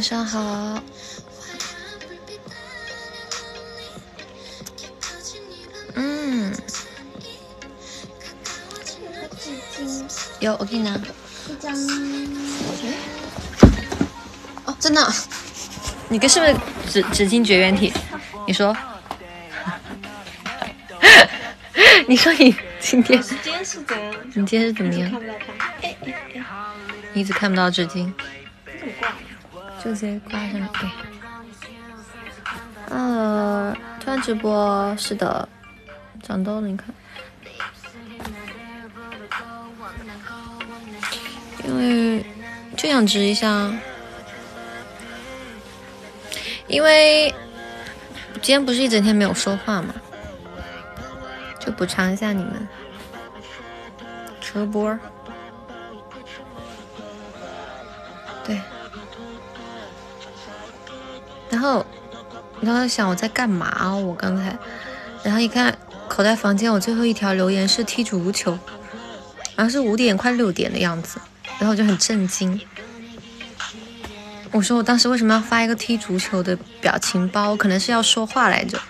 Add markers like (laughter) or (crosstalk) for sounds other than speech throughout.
晚上好。嗯，有我给你拿一张。哦，真的？你跟是不是纸纸巾绝缘体？你说？(laughs) 你说你今天？今天是怎样？你今天是怎么样？你一直看不到纸巾？就直接挂上对。呃，突然直播，是的，长痘了，你看。因为就想直一下，因为今天不是一整天没有说话嘛，就补偿一下你们。直播，然后，然后想我在干嘛？我刚才，然后一看口袋房间，我最后一条留言是踢足球，好像是五点快六点的样子，然后我就很震惊。我说我当时为什么要发一个踢足球的表情包？可能是要说话来着，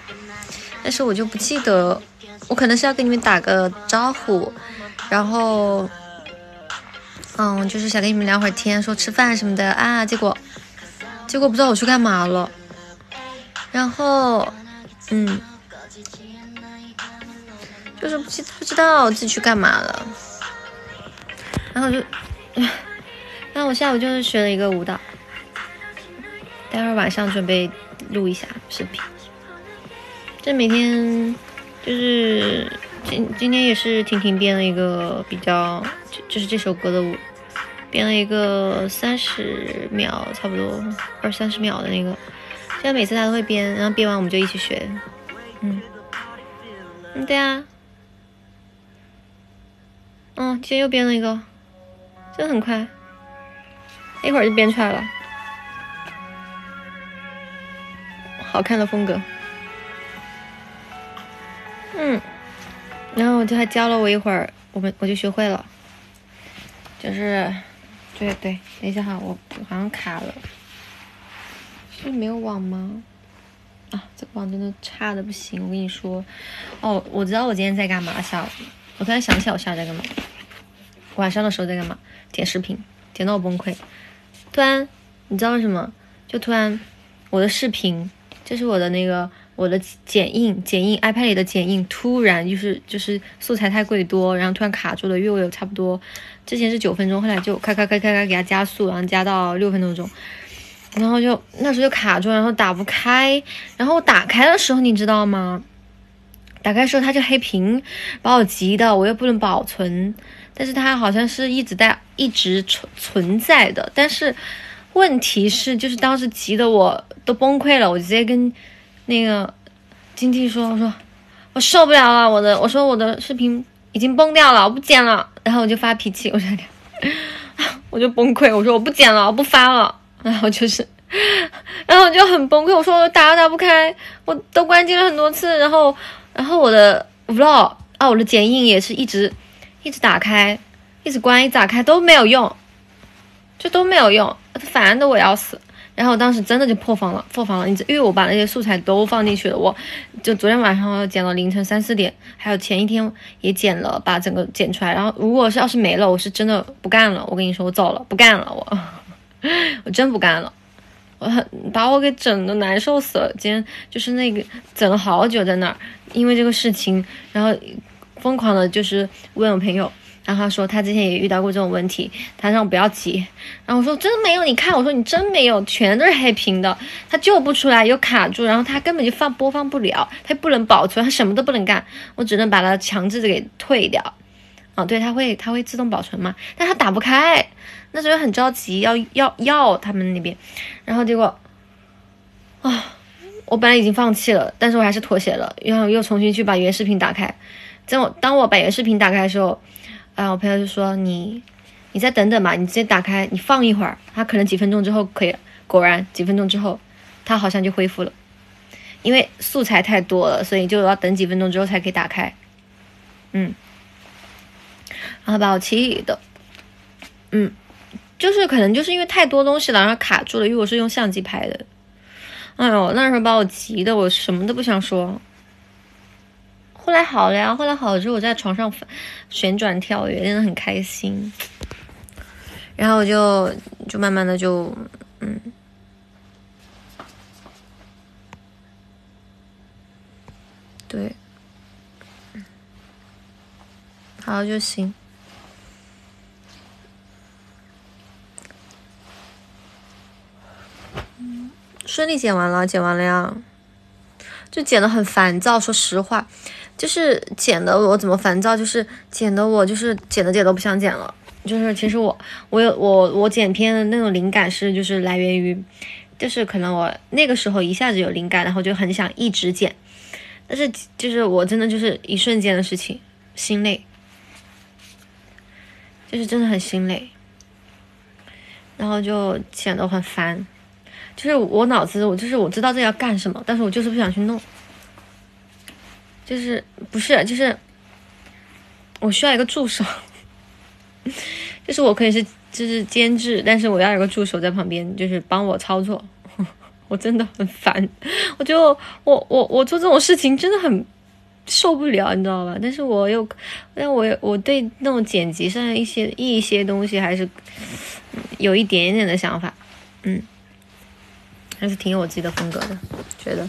但是我就不记得，我可能是要跟你们打个招呼，然后，嗯，就是想跟你们聊会儿天，说吃饭什么的啊，结果，结果不知道我去干嘛了，然后，嗯，就是不知不知道自己去干嘛了，然后就，(laughs) 然后我下午就是学了一个舞蹈。待会儿晚上准备录一下视频。这每天就是今今天也是婷婷编了一个比较，就就是这首歌的舞，编了一个三十秒，差不多二三十秒的那个。现在每次他都会编，然后编完我们就一起学。嗯，对啊。嗯，今天又编了一个，真的很快，一会儿就编出来了。好看的风格，嗯，然后我就还教了我一会儿，我们我就学会了，就是，对对，等一下哈，我好像卡了，是没有网吗？啊，这个网真的差的不行，我跟你说，哦，我知道我今天在干嘛，下午，我突然想起来我下午在干嘛，晚上的时候在干嘛？剪视频，剪到我崩溃，突然，你知道为什么？就突然，我的视频。这是我的那个我的剪映，剪映 iPad 里的剪映，突然就是就是素材太过多，然后突然卡住了，因为我有差不多之前是九分钟，后来就开开开开开给它加速，然后加到六分多钟，然后就那时候就卡住，然后打不开，然后我打开的时候你知道吗？打开的时候它就黑屏，把我急的，我又不能保存，但是它好像是一直在一直存存在的，但是。问题是，就是当时急得我都崩溃了，我直接跟那个经纪说：“我说我受不了了，我的我说我的视频已经崩掉了，我不剪了。”然后我就发脾气，我就 (laughs) 我就崩溃，我说我不剪了，我不发了。然后就是，(laughs) 然后我就很崩溃，我说我打都打不开，我都关机了很多次。然后，然后我的 vlog 啊，我的剪映也是一直一直打开，一直关，一打开都没有用。就都没有用，烦的我要死。然后我当时真的就破防了，破防了。你因为我把那些素材都放进去了，我就昨天晚上剪了凌晨三四点，还有前一天也剪了，把整个剪出来。然后如果是要是没了，我是真的不干了。我跟你说，我走了，不干了，我 (laughs) 我真不干了。我很把我给整的难受死了。今天就是那个整了好久在那儿，因为这个事情，然后疯狂的就是问我朋友。然后他说他之前也遇到过这种问题，他让我不要急。然后我说真没有，你看我说你真没有，全都是黑屏的，他救不出来又卡住，然后他根本就放播放不了，他不能保存，他什么都不能干，我只能把它强制的给退掉。啊，对，它会它会自动保存嘛，但它打不开，那时候很着急要要要他们那边，然后结果啊，我本来已经放弃了，但是我还是妥协了，然后又重新去把原视频打开。在我当我把原视频打开的时候。啊我朋友就说：“你，你再等等吧，你直接打开，你放一会儿，它可能几分钟之后可以。果然几分钟之后，它好像就恢复了，因为素材太多了，所以就要等几分钟之后才可以打开。嗯，然后把我气的，嗯，就是可能就是因为太多东西了，然后卡住了，因为我是用相机拍的。哎呦，那时候把我急的，我什么都不想说。后来好了呀，后来好了之后，我在床上旋转跳跃，真的很开心。然后我就就慢慢的就嗯，对，好就行。顺利剪完了，剪完了呀，就剪的很烦躁。说实话，就是剪的我怎么烦躁，就是剪的我就是剪的剪都不想剪了。就是其实我我有我我剪片的那种灵感是就是来源于，就是可能我那个时候一下子有灵感，然后就很想一直剪，但是就是我真的就是一瞬间的事情，心累，就是真的很心累，然后就剪得很烦。就是我脑子，我就是我知道这要干什么，但是我就是不想去弄。就是不是，就是我需要一个助手，(laughs) 就是我可以是就是监制，但是我要有个助手在旁边，就是帮我操作。(laughs) 我真的很烦，我就我我我做这种事情真的很受不了，你知道吧？但是我又，但我我对那种剪辑上一些一些东西还是有一点点的想法，嗯。还是挺有我自己的风格的，觉得，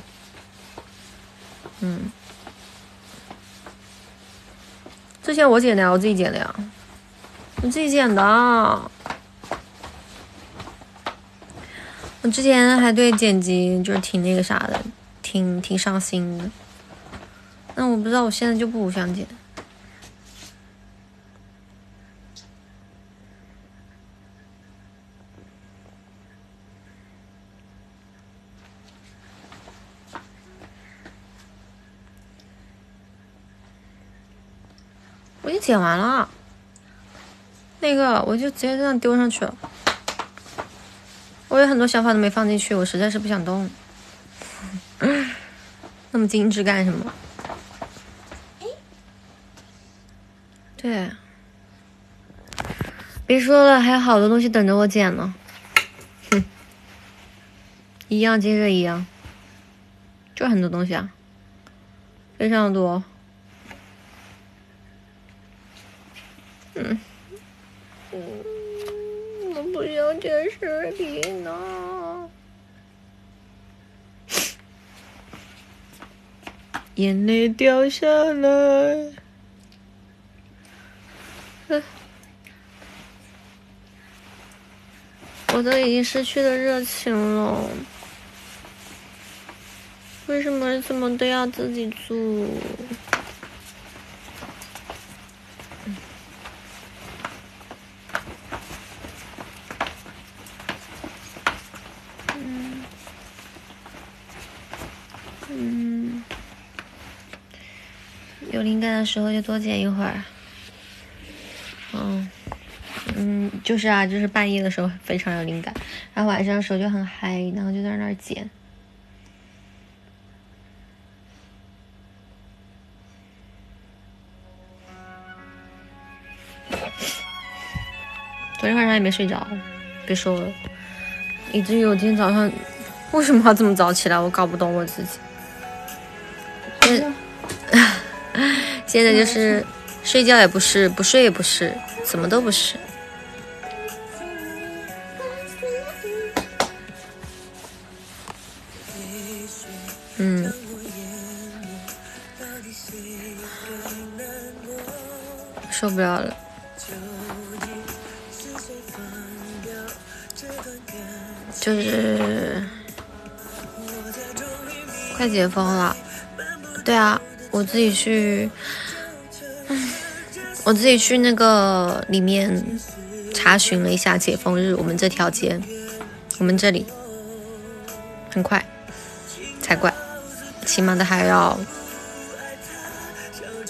嗯，之前我剪的呀，我自己剪的呀，我自己剪的。我之前还对剪辑就是挺那个啥的，挺挺上心的。那我不知道，我现在就不想剪。已经剪完了，那个我就直接这样丢上去了。我有很多想法都没放进去，我实在是不想动。(laughs) 那么精致干什么？对，别说了，还有好多东西等着我剪呢。哼，一样接着一样，就很多东西啊，非常多。嗯，我不想剪视频呢，眼泪掉下来。我都已经失去了热情了，为什么什么都要自己做？嗯。有灵感的时候就多剪一会儿，嗯，嗯，就是啊，就是半夜的时候非常有灵感，然后晚上的时候就很嗨，然后就在那儿剪。昨天晚上也没睡着，别说了，以至于我今天早上为什么要这么早起来，我搞不懂我自己。(laughs) 现在就是睡觉也不是，不睡也不是，什么都不是。嗯，受不了了，就是快解封了。对啊，我自己去。我自己去那个里面查询了一下解封日，我们这条街，我们这里很快才怪，起码的还要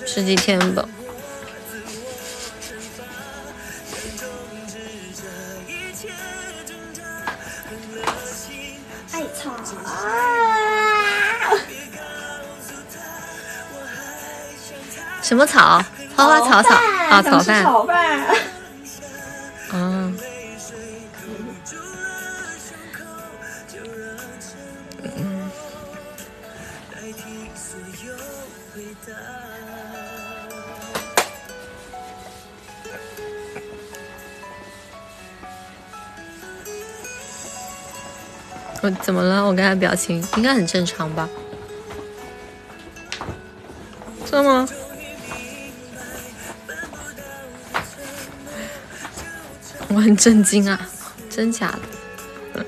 十几天吧。什么草？花花草草啊！炒饭。啊。嗯。我怎么了？我刚才表情应该很正常吧？真的吗？很震惊啊！真假的？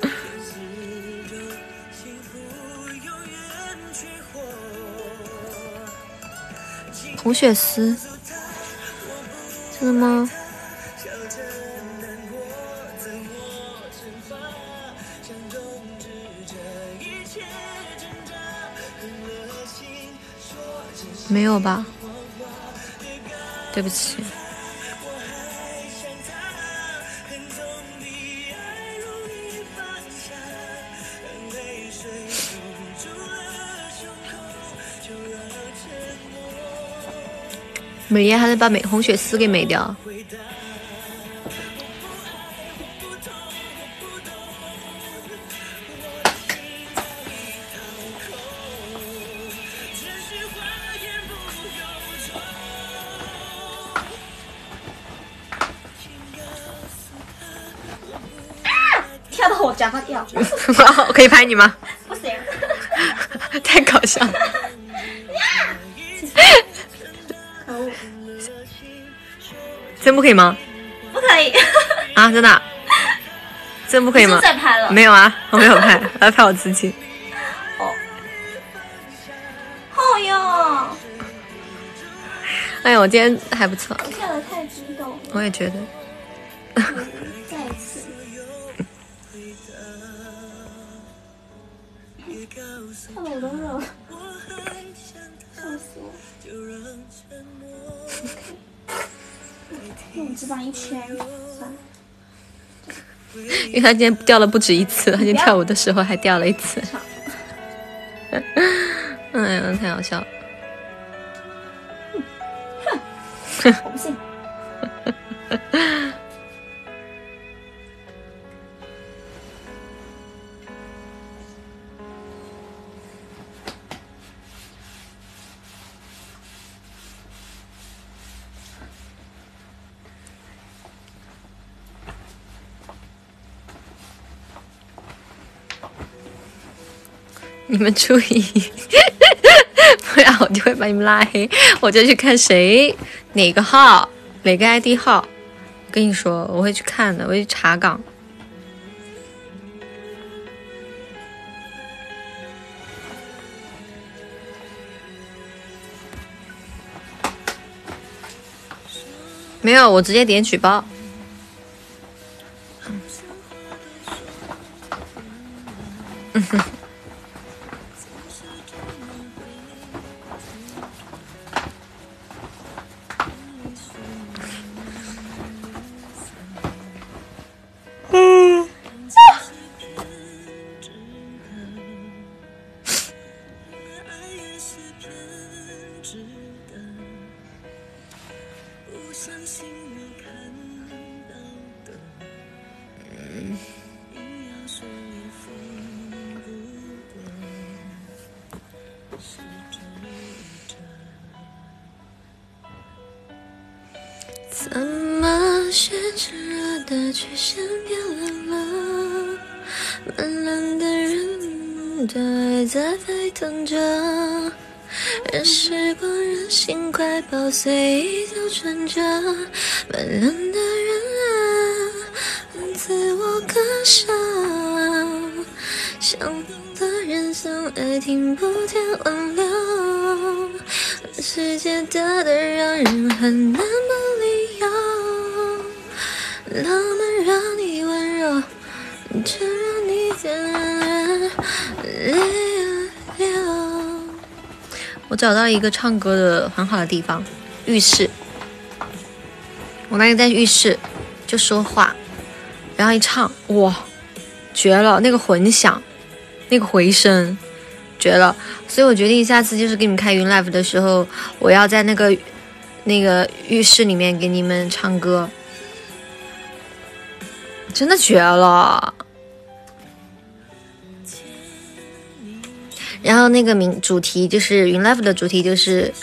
红血丝？真的吗？没有吧？对不起。美颜还能把美红血丝给美掉。跳到我脚上掉，我 (laughs) 可以拍你吗？不行，(laughs) 太搞笑了。真不可以吗？不可以，啊，真的啊？真不可以吗拍了？没有啊，我没有拍，(laughs) 我要拍我自己。哦哟，哎呀，我今天还不错，我笑的太激动了，我也觉得。他今天掉了不止一次，他今天跳舞的时候还掉了一次。(laughs) 哎呀，太好笑了。你们注意，(laughs) 不然我就会把你们拉黑。我就去看谁哪个号哪个 ID 号，我跟你说，我会去看的，我会去查岗。没有，我直接点举报。找到一个唱歌的很好的地方，浴室。我那天在浴室就说话，然后一唱，哇，绝了！那个混响，那个回声，绝了！所以我决定下次就是给你们开云 live 的时候，我要在那个那个浴室里面给你们唱歌，真的绝了。然后那个名主题就是云 live 的主题就是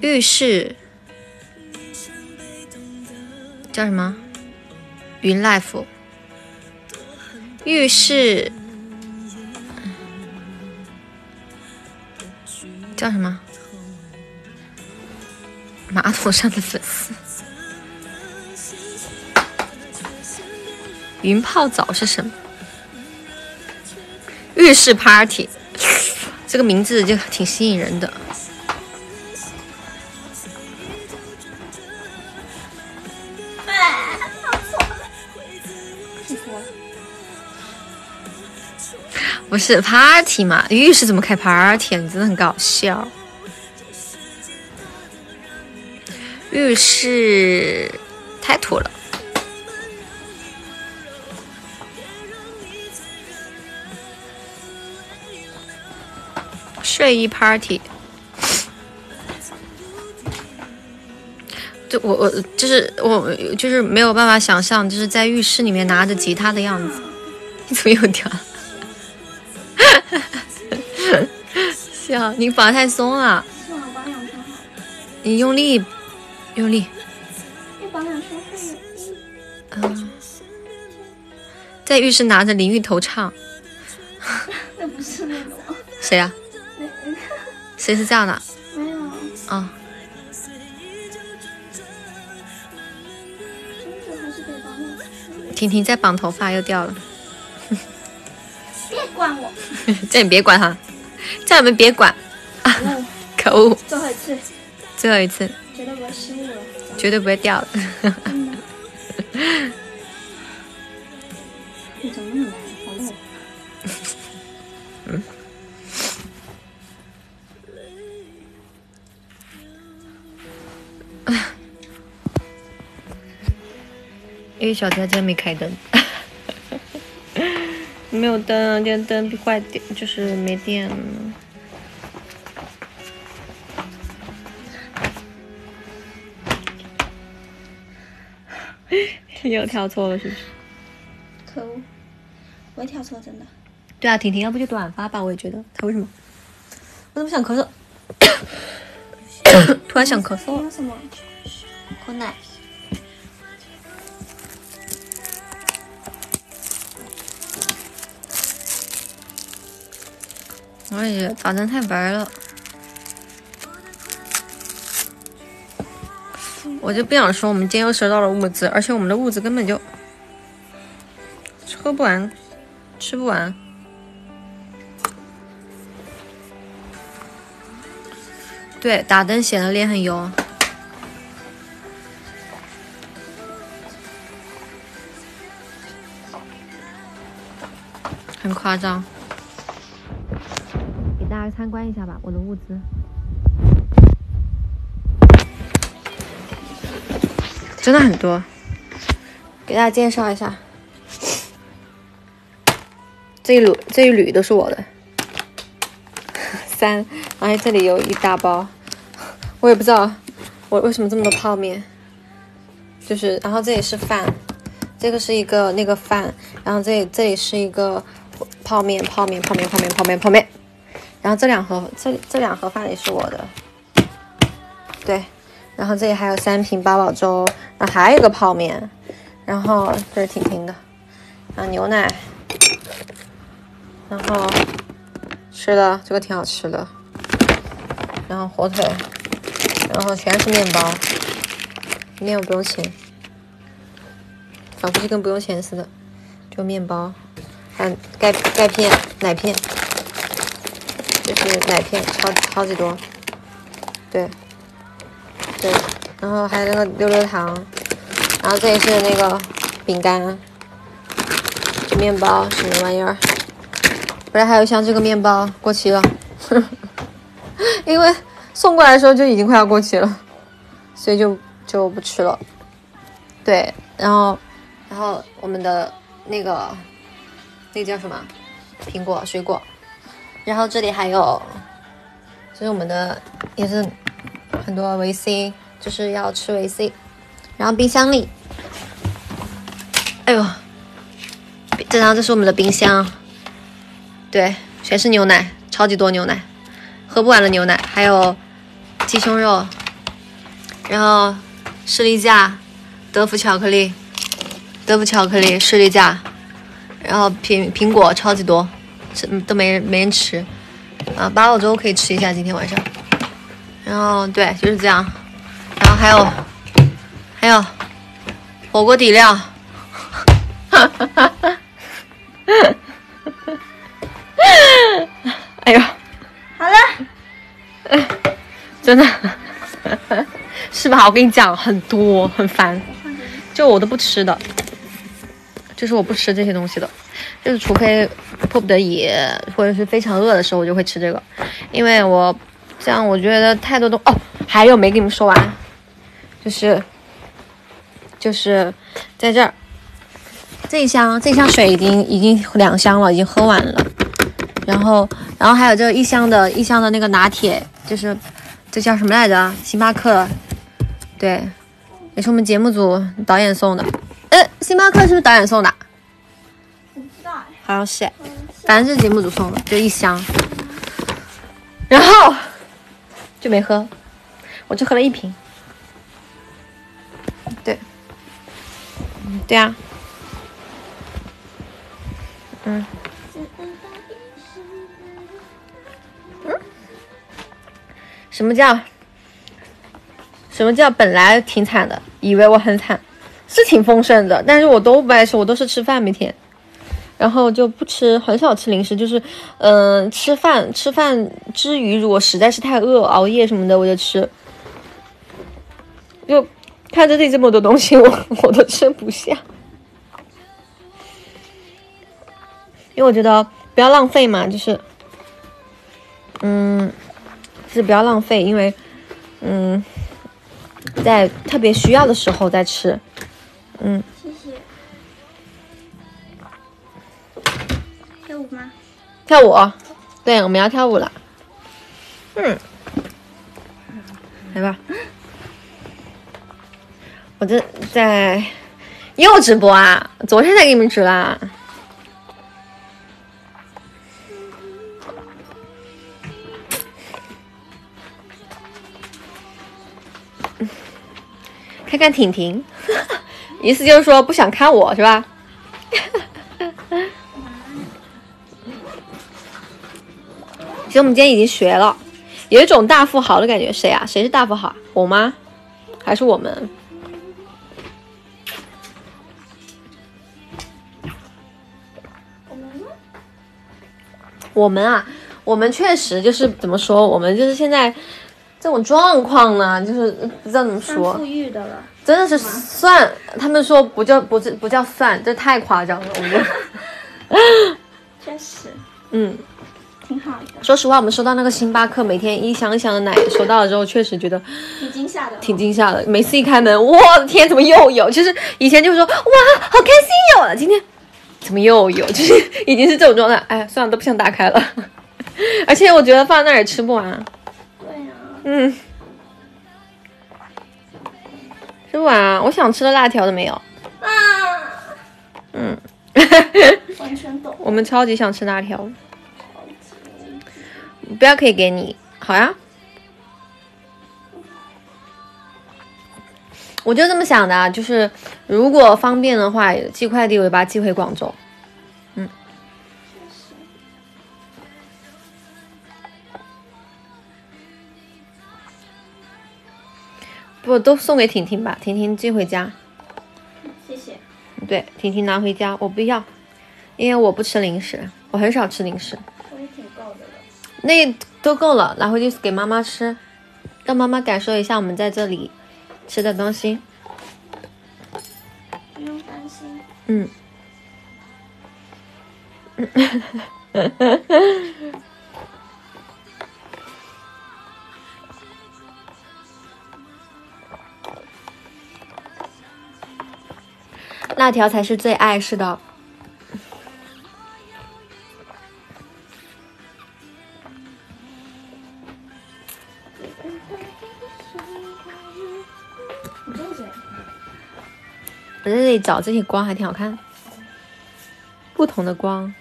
浴室叫什么？云 life。浴室叫什么？马桶上的粉丝。云泡澡是什么？浴室 party，这个名字就挺吸引人的。不是 party 嘛？浴室怎么开 party 啊？你真的很搞笑。浴室太土了。睡衣 party，就我我就是我就是没有办法想象，就是在浴室里面拿着吉他的样子。你怎么又掉了？笑，你绑太松了。你用力，用力。嗯，在浴室拿着淋浴头唱。(laughs) 那不是那种。谁呀？谁是这样的？没有。啊。婷婷在绑头发，又掉了。别管我。(laughs) 叫你别管他，叫你们别管。啊！可恶。最后一次。最后一次。绝对不会失误了。绝对不会掉的。(laughs) 因为小佳今天没开灯，(laughs) 没有灯，电灯坏电，就是没电了。(laughs) 又跳错了是不是？可恶！我也跳错，真的。对啊，婷婷要不就短发吧？我也觉得。她为什么？我怎么想咳嗽？(laughs) 突然想咳嗽。什么？喝奶。我也觉得打灯太白了，我就不想说，我们今天又收到了物资，而且我们的物资根本就喝不完，吃不完。对，打灯显得脸很油，很夸张。大家参观一下吧，我的物资。真的很多，给大家介绍一下，这一缕这一缕都是我的，(laughs) 三，然后这里有一大包，我也不知道我为什么这么多泡面，就是，然后这里是饭，这个是一个那个饭，然后这里这里是一个泡面，泡面，泡面，泡面，泡面，泡面。然后这两盒，这这两盒饭也是我的，对。然后这里还有三瓶八宝粥，然后还有一个泡面，然后这是婷婷的，然后牛奶，然后吃的这个挺好吃的，然后火腿，然后全是面包，面我不用钱，仿佛就跟不用钱似的，就面包，还有钙钙片、奶片。就是奶片，超超级多，对，对，然后还有那个溜溜糖，然后这也是那个饼干，面包什么玩意儿？不是还有像这个面包过期了，(laughs) 因为送过来的时候就已经快要过期了，所以就就不吃了。对，然后然后我们的那个那个叫什么？苹果水果。然后这里还有，这是我们的，也是很多维 C，就是要吃维 C。然后冰箱里，哎呦，这张这是我们的冰箱，对，全是牛奶，超级多牛奶，喝不完的牛奶，还有鸡胸肉，然后士力架、德芙巧克力、德芙巧克力、士力架，然后苹苹果超级多，吃都没人没人吃啊！八宝粥可以吃一下今天晚上。然后对，就是这样。然后还有还有火锅底料，哈哈哈哈。哎呦，好了，真的是吧？我跟你讲，很多很烦，就我都不吃的，就是我不吃这些东西的，就是除非迫不得已或者是非常饿的时候，我就会吃这个，因为我这样我觉得太多东哦，还有没跟你们说完，就是就是在这儿。这一箱这一箱水已经已经两箱了，已经喝完了。然后，然后还有这一箱的一箱的那个拿铁，就是这叫什么来着？星巴克，对，也是我们节目组导演送的。呃，星巴克是不是导演送的？好像是，反正是节目组送的，就一箱。然后就没喝，我就喝了一瓶。对，对啊。嗯，嗯，什么叫什么叫本来挺惨的，以为我很惨，是挺丰盛的，但是我都不爱吃，我都是吃饭每天，然后就不吃，很少吃零食，就是嗯，吃饭吃饭之余，如果实在是太饿，熬夜什么的，我就吃，就看着这这么多东西，(laughs) 我我都吃不下。因为我觉得不要浪费嘛，就是，嗯，就是不要浪费，因为，嗯，在特别需要的时候再吃，嗯。跳舞，对，我们要跳舞了。嗯。来吧。我这在又直播啊！昨天才给你们直啦。看看婷婷，(laughs) 意思就是说不想看我是吧？其实我们今天已经学了，有一种大富豪的感觉。谁啊？谁是大富豪？我吗？还是我们？我们啊，我们确实就是怎么说？我们就是现在。这种状况呢，就是不知道怎么说，富裕的了，真的是算，他们说不叫不是不叫算，这太夸张了，我觉得。(laughs) 确实，嗯，挺好的。说实话，我们收到那个星巴克每天一箱一箱的奶，收到了之后，确实觉得挺惊吓的，挺惊吓的。每次一开门，我的天，怎么又有？就是以前就说哇，好开心有了，今天怎么又有？(laughs) 就是已经是这种状态。哎，算了，都不想打开了。(laughs) 而且我觉得放在那儿也吃不完。对呀嗯，吃不完啊，我想吃的辣条都没有。啊，嗯，(laughs) 完全懂。我们超级想吃辣条。不要可以给你，好呀。我就这么想的，就是如果方便的话，寄快递我就把它寄回广州。嗯不都送给婷婷吧，婷婷寄回家。谢谢。对，婷婷拿回家，我不要，因为我不吃零食，我很少吃零食。那都够了，拿回去给妈妈吃，让妈妈感受一下我们在这里吃的东西。不用担心。嗯。(laughs) 辣条才是最爱，是的。我在这里找这些光还挺好看，不同的光。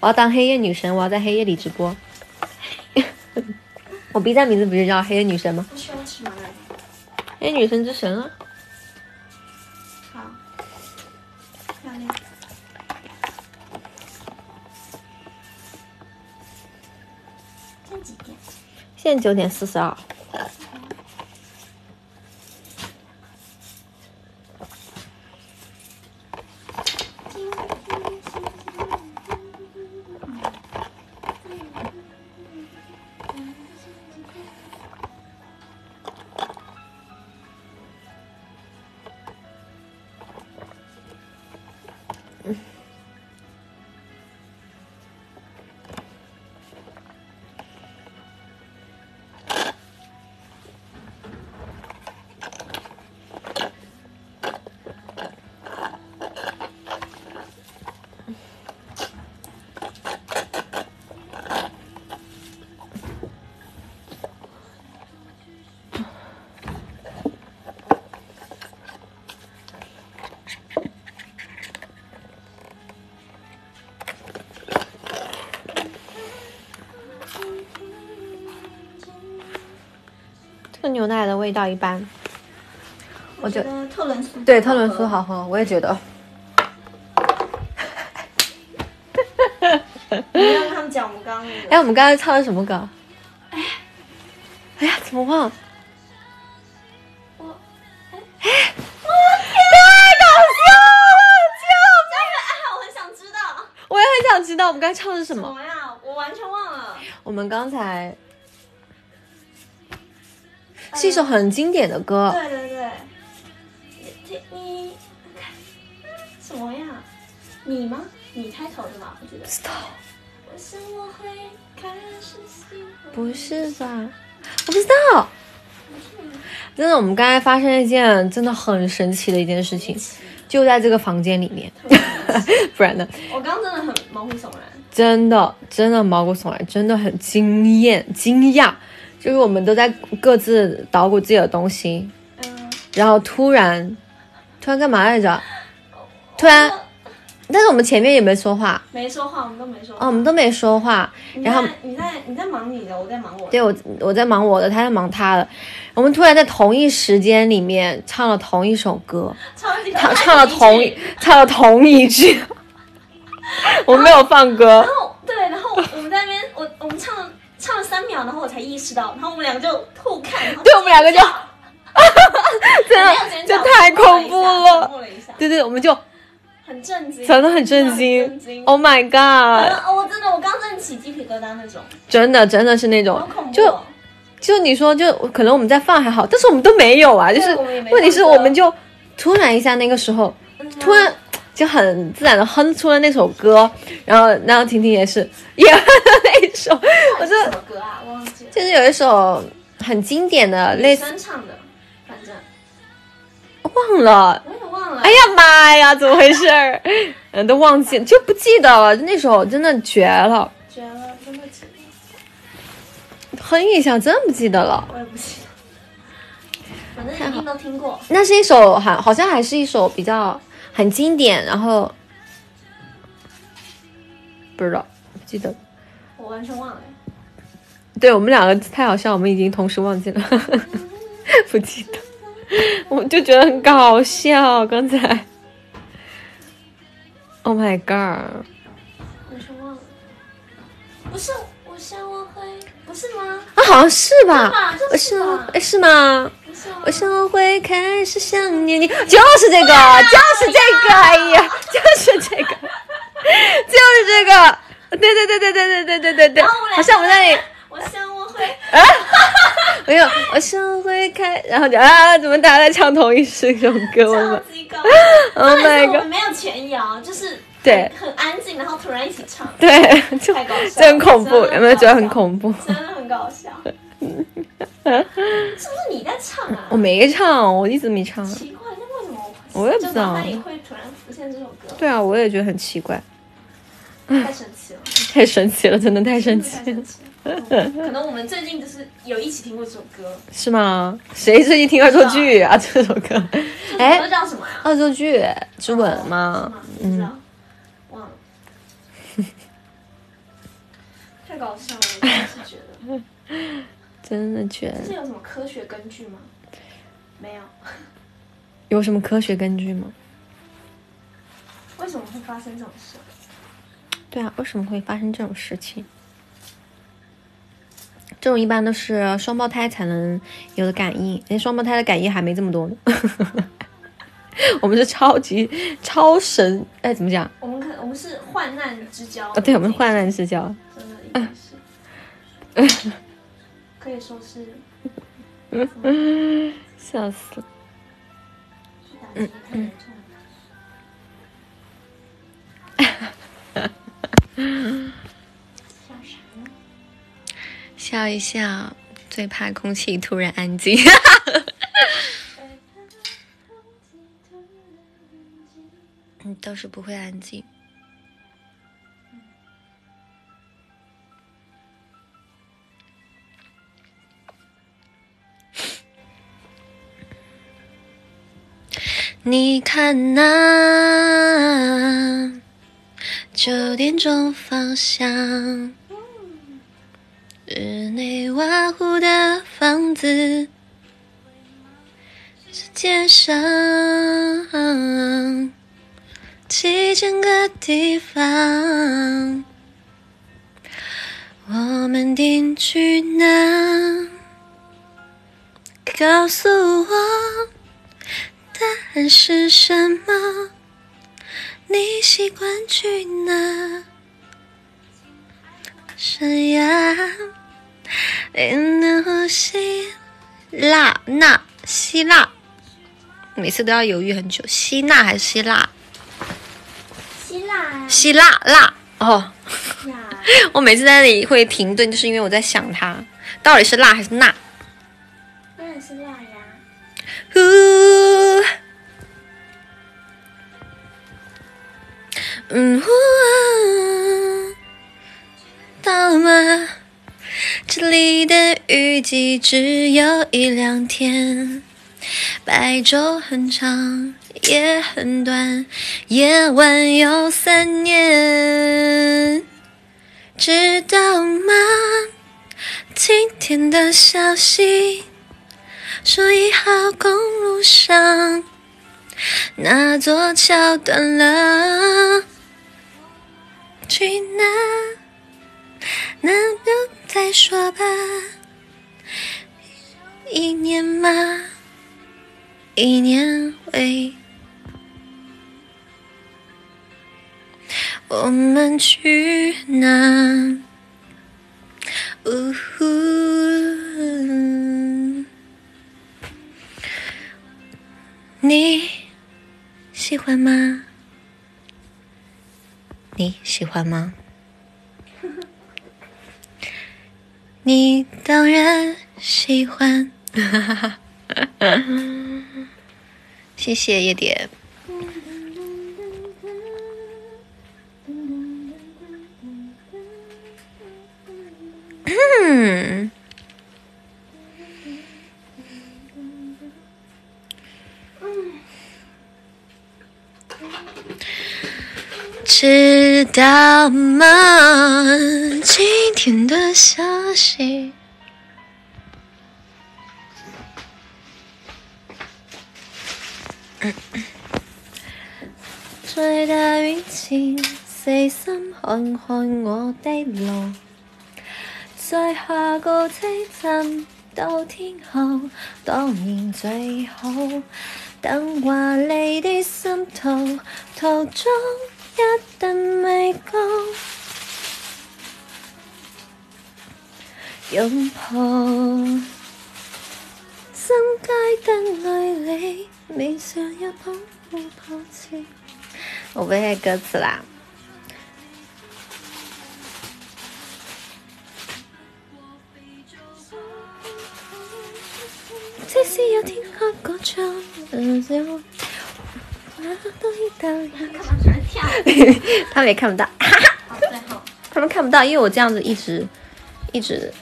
我要当黑夜女神，我要在黑夜里直播。我 B 站名字不就叫黑夜女神吗？黑夜，女神之神啊。好，漂亮。现在几点？现在九点四十二。Mm-hmm. 这个牛奶的味道一般，我觉觉得特仑苏对特仑苏好喝，我也觉得。你让他们讲我们刚刚那个。哎，我们刚才唱的什么歌？哎呀，怎么忘了？我太搞笑了！啊，我很想知道救我也很想知道我们刚才唱的是什么。什么呀？我完全忘了。我们刚才是一首很经典的歌，对对对，你你看什么呀？你吗？你开头的吗？我觉得。知道我想我会开始喜欢。不是吧？我不知道。真的，我们刚才发生了一件真的很神奇的一件事情，就在这个房间里面，(laughs) 不然呢？我刚刚真的很毛骨悚然。真的，真的毛骨悚然，真的很惊艳、惊讶。就是我们都在各自捣鼓自己的东西，嗯，然后突然，突然干嘛来着？突然，但是我们前面也没说话，没说话，我们都没说话。哦，我们都没说话。然后你在你在忙你的，我在忙我的。对我，我在忙我的，他在忙他的。我们突然在同一时间里面唱了同一首歌，唱唱了同一唱了同一句，(laughs) 我没有放歌我们在那边，我我们唱了唱了三秒，然后我才意识到，然后我们两个就偷看，对我们两个就真没有尖的叫这太恐怖了。对对，我们就很震惊，真的很震惊。，Oh my 嗯 god！哦，我真的，我刚真的起鸡皮疙瘩那种，真的真的是那种就哦。就你说，就可能我们在放还好，但是我们都没有啊。就是问题是我们就突然一下那个时候，嗯突然就很自然的哼出了那首歌，然后然后婷婷也是 (laughs) 也哼了那一首，我是就什么歌啊？忘记了。就是有一首很经典的类似生唱的，反正忘了。我也忘了。哎呀妈呀，怎么回事儿？(laughs) 嗯，都忘记就不记得了。那首真的绝了，绝了，真的绝了，哼一下真不记得了。我也不记得。反正一定都听过。那是一首还好像还是一首比较很经典，然后不知道不记得。我完全忘了。对我们两个太好笑，我们已经同时忘记了，(laughs) 不记得。我就觉得很搞笑，刚才。Oh my god！完全忘了。不是，我想我会，不是吗？啊，好像是吧？是吧哎，是吗？我想我会开始想念你，就是这个，就是这个，哎呀，就是这个，(laughs) 就是这个，对对对对对对对对对对，好像我们那里，我想我会，啊 (laughs) 没有，我想我会开，然后就啊，怎么大家在唱同一首歌？我超们级高。(laughs) Oh my god，没有前摇，就是对很安静，然后突然一起唱，对，就太搞笑很恐怖，有没有觉得很恐怖？真的很搞笑。(laughs) 是不是你在唱啊？我没唱，我一直没唱。奇怪，那为什么我也不知道就脑海里会突然浮现这首歌？对啊，我也觉得很奇怪，太神奇了，(laughs) 太神奇了，真的太神奇了可能我们最近就是有一起听过这首歌，是吗？谁最近听恶作剧啊？这首歌，哎歌叫什么呀？恶作剧之吻是吗？不知道，忘了。(laughs) 太搞笑了，我真的是觉得，(laughs) 真的觉得这是有什么科学根据吗？没有。(laughs) 有什么科学根据吗？为什么会发生这种事？对啊，为什么会发生这种事情？这种一般都是双胞胎才能有的感应，连双胞胎的感应还没这么多呢。(laughs) 我们是超级超神，哎，怎么讲？我们可我们是患难之交。哦，对，我们患难之交。真的应该是，(laughs) 可以说是。笑死了。嗯嗯。(laughs) 笑啥呢？笑一笑，最怕空气突然安静。你，倒是不会安静。你看那九点钟方向，日内瓦湖的房子，世界上几千个地方，我们定居哪？告诉我。答案是什么？你习惯去哪？山崖，你能呼吸？腊纳希腊，每次都要犹豫很久，希腊还是希腊？希腊。希腊辣哦。(laughs) 我每次在那里会停顿，就是因为我在想它到底是辣还是辣。当然是辣呀。呼，嗯呼，到吗？这里的雨季只有一两天，白昼很长，夜很短，夜晚有三年，知道吗？今天的消息。说一号公路上那座桥断了，去哪？那就再说吧。一年吗，一年为我们去哪？呜呼。你喜欢吗？你喜欢吗？(laughs) 你当然喜欢。(laughs) 谢谢夜蝶。知道吗？今天的消息。在大雨前，细心看看我的路，在下个车站到天后，当然最好。等华丽的心途，途中。一定未够拥抱，新街灯里你微笑又保护抱歉。我不会歌词啦。即使有天黑过窗，他们也看不到，哈 (laughs) 哈他们看不到，因为我这样子一直一直。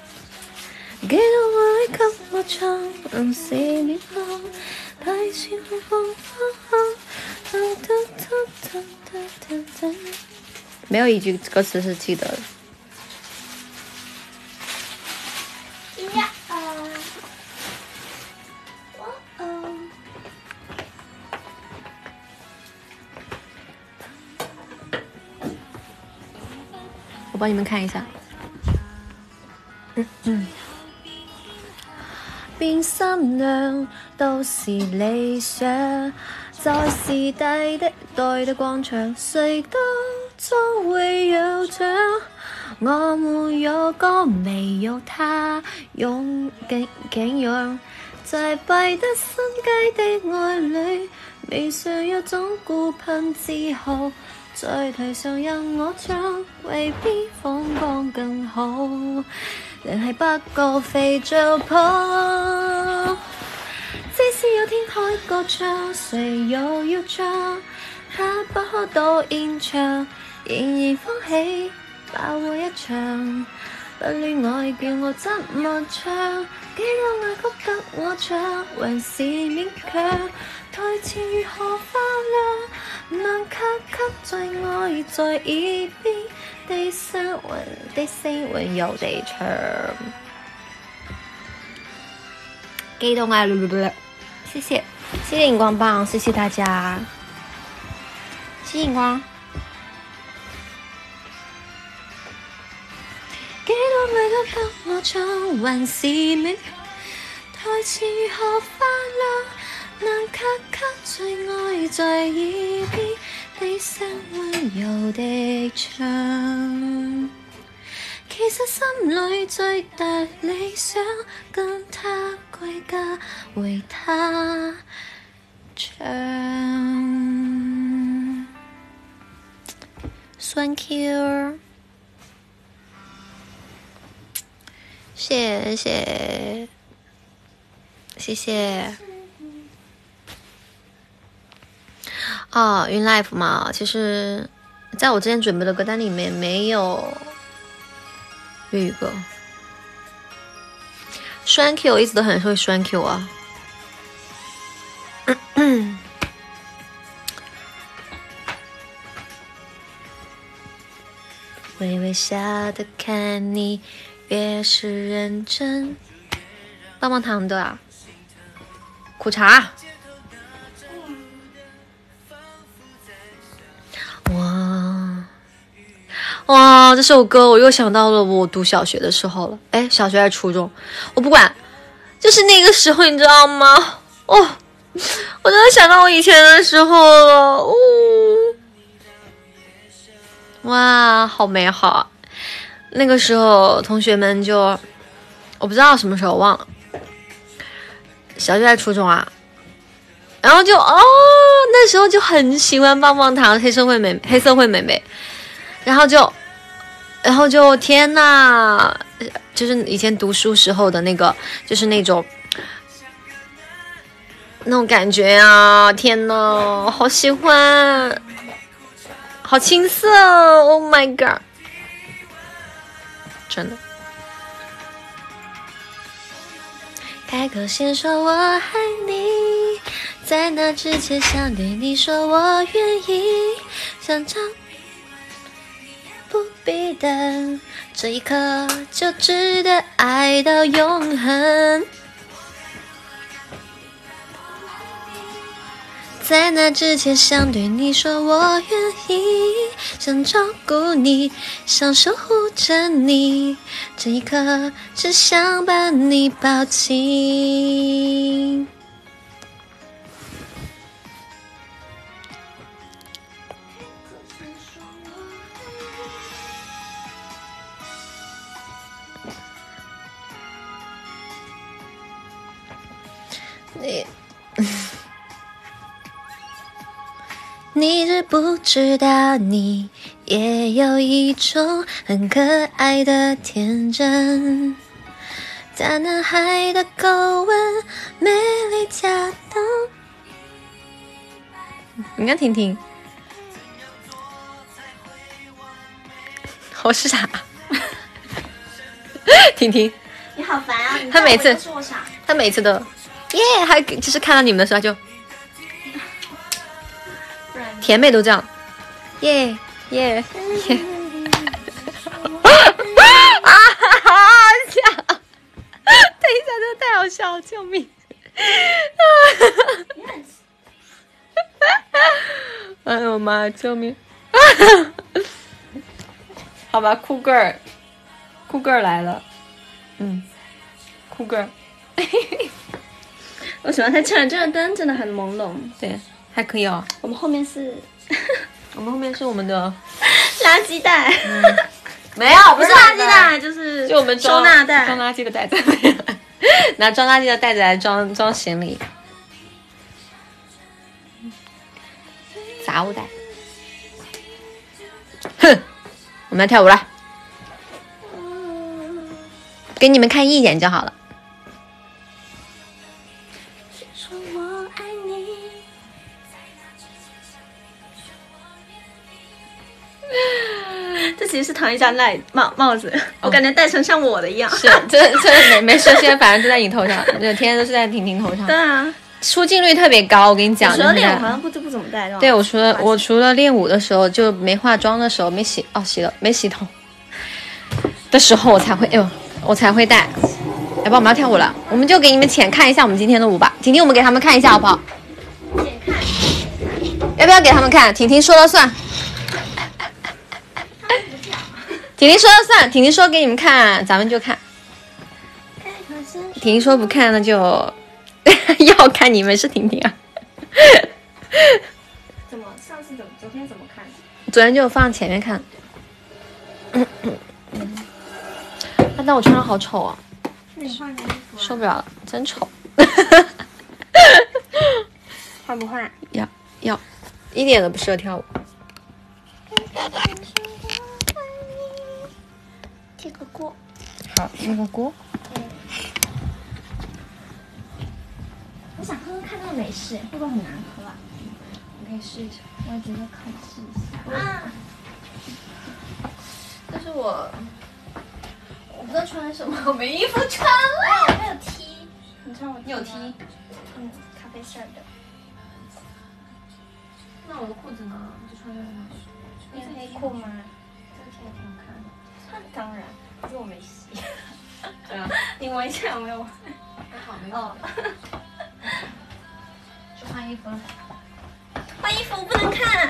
没有一句歌词是记得的。我帮你们看一下。嗯嗯。变心量都是理想，在时代的代的广场，谁都总会有奖。我没有歌，没有他，用景景仰，在闭得心街的爱里，未尝有种孤贫自豪。在台上任我唱，未必风光更好。联系不过肥皂泡，即使有天开个唱，谁又要唱？他不可到现场，仍然欢喜把握一场。不恋爱叫我怎么唱？几多爱曲给我唱，还是勉强。台前如何发亮？能给给最爱在耳边。的声温的声温柔地唱，激动啊！谢谢，谢谢荧光棒，谢谢大家，谢谢荧光。几多爱都给我唱，还是未台前如何发亮？能给给最爱在耳边。低声温柔地唱，其实心里最大理想，跟他归家为他唱。Thank you，谢谢，谢谢。哦，云 life 嘛，其实在我之前准备的歌单里面没有粤语歌。栓 Q 一直都很会栓 Q 啊。(clears throat) 微微笑的看你，越是认真。棒棒糖的啊，苦茶。哇！这首歌我又想到了我读小学的时候了。哎，小学还是初中，我不管，就是那个时候，你知道吗？哦，我真的想到我以前的时候了。哦，哇，好美好啊！那个时候同学们就，我不知道什么时候忘了，小学还是初中啊？然后就哦，那时候就很喜欢棒棒糖、黑社会美、黑社会美眉，然后就，然后就天呐，就是以前读书时候的那个，就是那种那种感觉啊！天呐，好喜欢，好青涩，Oh my god，真的。开口先说我爱你。在那之前，想对你说我愿意，想唱必等，这一刻就值得爱到永恒。在那之前，想对你说我愿意，想照顾你，想守护着你，这一刻只想把你抱紧。你知不知道，你也有一种很可爱的天真，大男孩的口吻，美丽假动。你看，婷婷，我是啥？婷婷，你好烦啊！他每次他每次都。耶，还就是看到你们的时候就，甜妹都这样，耶耶耶，(laughs) 啊哈哈！笑，等一下，真的太好笑了，救命！(laughs) 哎呦妈，救命！(laughs) 好吧，酷 girl，酷 girl 来了，嗯，酷 girl，我喜欢他这儿，这个灯真的很朦胧。对，还可以哦。我们后面是 (laughs) 我们后面是我们的，(laughs) 垃圾袋，没有，不是垃圾袋，就是就我们装收纳袋。装垃圾的袋子，拿装垃圾的袋子来装装行李，杂物袋。哼，我们要跳舞了，给你们看一眼就好了。(laughs) 这其实是唐一佳戴帽帽子，我感觉戴成像我的一样。是，这这没没事，现在反正都在你头上，(laughs) 就天天都是在婷婷头上对，啊，出镜率特别高。我跟你讲，除了练舞好像不就不怎么戴。对我除了我除了练舞的时候就没化妆的时候没洗哦洗了没洗头的时候我才会哎呦我才会戴。来吧，我们要跳舞了，我们就给你们浅看一下我们今天的舞吧。婷婷，我们给他们看一下好不好？浅看要不要给他们看？婷婷说了算。婷婷说了算，婷婷说给你们看，咱们就看。婷婷说不看，那就 (laughs) 要看你们是婷婷啊。怎么上次怎么昨天怎么看？昨天就放前面看。嗯嗯嗯。啊，但我穿的好丑啊，那你换件衣服受不了了，真丑。(laughs) 换不换？要要，一点都不适合跳舞。好，那个锅。我想喝喝看那个美式，会不会很难喝啊？你可以试一下。我也觉得可以试一下。啊，但是我我不知道穿什么，我没衣服穿了。我没有 T，你穿我你有 T 嗯，咖啡色的。那我的裤子呢？就穿这个吗？你有黑裤吗？这个挺好看的。当然，可是我没洗。你闻一下有没有？还好没有，(laughs) 去换衣服了。换衣服不能看。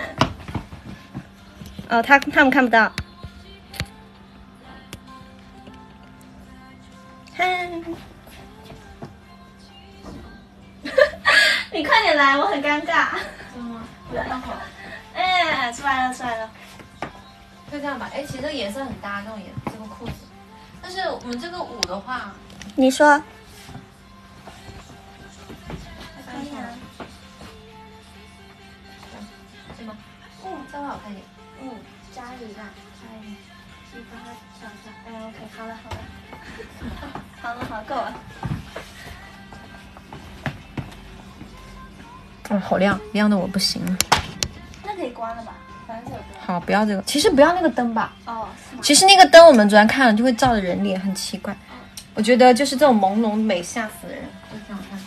哦，他他们看不到。看。(laughs) 你快点来，我很尴尬。真的吗？刚好。(laughs) 哎，出来了，出来了。就这样吧。哎，其实这个颜色很搭，这种颜这个裤子。但是我们这个舞的话，你说。翻一下，是吗？嗯，稍微好看一点。嗯，加一下，加一下，你帮他调一下。哎，OK，好了，好了，(laughs) 好了，好，够了。嗯，好亮，亮的我不行了。那可以关了吧？好，不要这个。其实不要那个灯吧。哦，是？其实那个灯我们昨天看了就会照着人脸，很奇怪。我觉得就是这种朦胧美吓死人，就挺好看。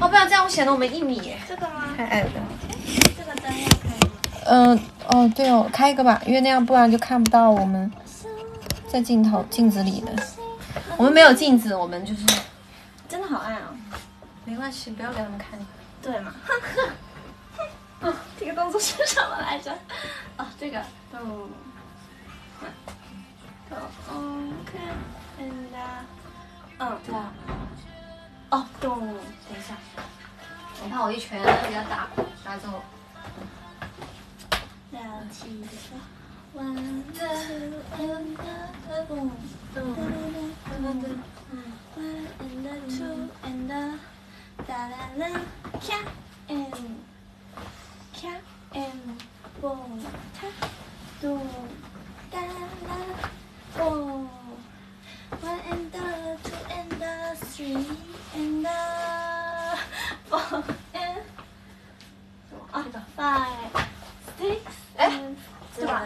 哦，不要这样，显得我们一米这个吗？太矮了。这个灯要开吗？嗯、哦，对哦，开一个吧，因为那样不然就看不到我们在镜头镜子里的。我们没有镜子，我们就是真的好暗啊！没关系，不要给他们看。对嘛？(laughs) 这个动作是什么来着？哦，这个动，嗯，嗯，对啊，哦，动，等一下，我怕我一拳给他打打中。两七八，one and two and the，哒啦啦，in。 ca and boom ta do da la boom one and the two and the three and the (laughs) four and 啊 five six 哎 and 对吧？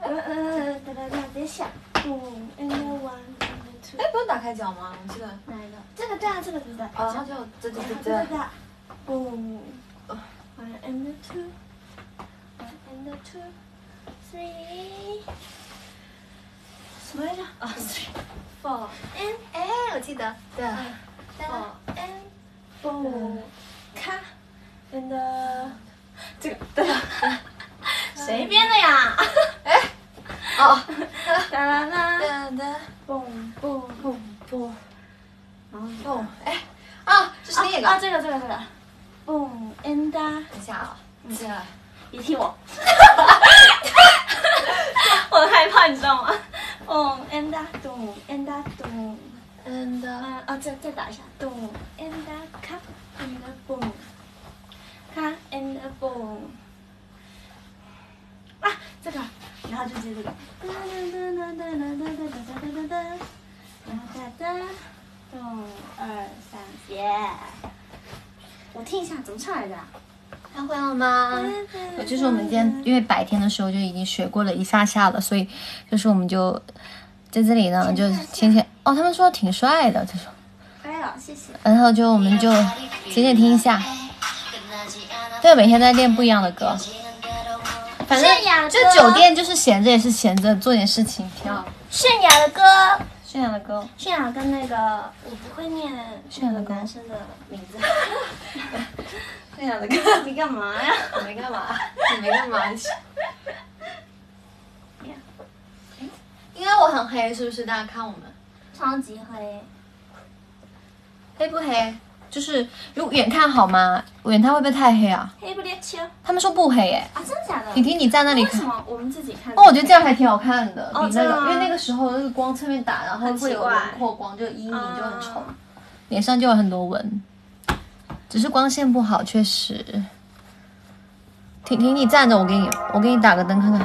呃呃，哒哒哒，别想，boom and the one and the two。哎，不用打开脚吗？我记得。哪一个？这个对啊，这个对不对？哦，那就这这这对对这。对，boom。 One and two, one and two, three。什么来着？啊，three, four and 哎，我记得。对。four and four, 咔，and 这个对了，谁编的呀？哎，哦，哒啦啦，哒哒蹦蹦蹦蹦然后蹦，哎啊，这是那个，啊，这个这个这个，蹦 and 哒，等一下啊，这个别踢我，我很害怕，你知道吗？蹦 and 哒，咚 and 哒咚，嗯的，嗯啊，再再打一下，咚 and 哒咔 and 蹦，咔 and 蹦，啊，这个，然后就接这个，哒哒哒哒哒哒哒哒哒哒哒哒，然后哒哒，咚二三，耶！我听一下怎么唱来着啊？看会了吗？就是我们今天因为白天的时候就已经学过了一下下了，所以就是我们就在这里呢，就浅浅哦，他们说挺帅的，他说，谢谢。然后就我们就浅浅听一下，对，每天在练不一样的歌，反正泫雅的就酒店就是闲着也是闲着，做点事情挺好。泫雅的歌，泫雅的歌，泫雅跟那个我不会念泫雅的歌男生的名字。(laughs) 泫雅的歌，你干嘛呀？我没干嘛，你没干嘛？因为我很黑是不是？大家看我们超级黑，黑不黑？就是如果远看好吗？远看会不会太黑啊？黑不列秋他们说不黑耶。啊，真的假的？婷婷，你站那里看。为什么我们自己看？哦，我觉得这样还挺好看的，比那个，因为那个时候那个光侧面打，然后很会有轮廓光，就阴影就很丑啊，脸上就有很多纹。只是光线不好，确实。婷婷，你站着，我给你，我给你打个灯看看。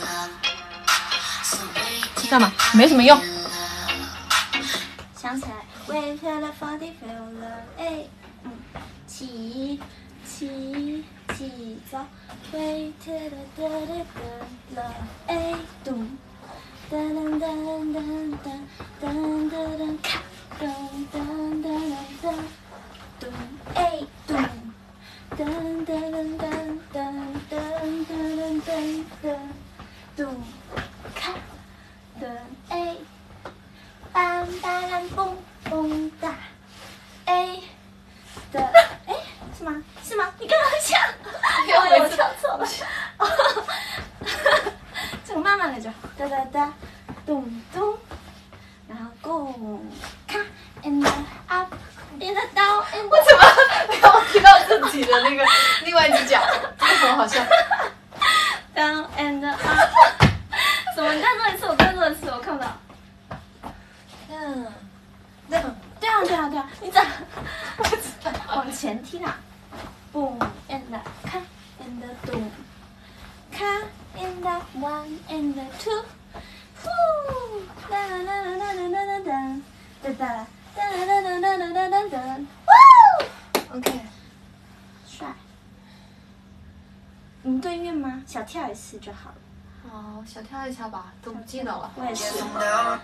Love. So wait till 干嘛？没什么用。feel love. 想起来，Wait till the party feel love，哎，嗯，起起起早，Wait till the da da da love，哎，咚，噔噔噔噔噔噔噔噔，咔，噔噔噔噔噔，咚，哎，咚，噔噔噔噔噔噔噔噔噔噔，咚，咔，噔，哎。梆梆嘣嘣哒，A 的哎是吗？是吗？你刚刚唱，我我跳错了。这个慢慢来就，哒哒哒，咚咚，然后 go 咔，and up In the dark，为什么 (laughs) 没有踢到自己的那个 (laughs) 另外一只脚？这个很好笑。Down and up，什么？你再做一次，我再做一次，我看不到。嗯，那对啊，对啊，对啊，你咋？往前踢呢！Boom and the cat，and the doom cat and the one and the two，呼啦啦啦啦啦啦啦，哒哒。啦哒啦啦啦啦啦啦啦，呜，OK，帅。你对面吗？小跳一次就好了。好，小跳一下吧，都不记得了。我也是。Now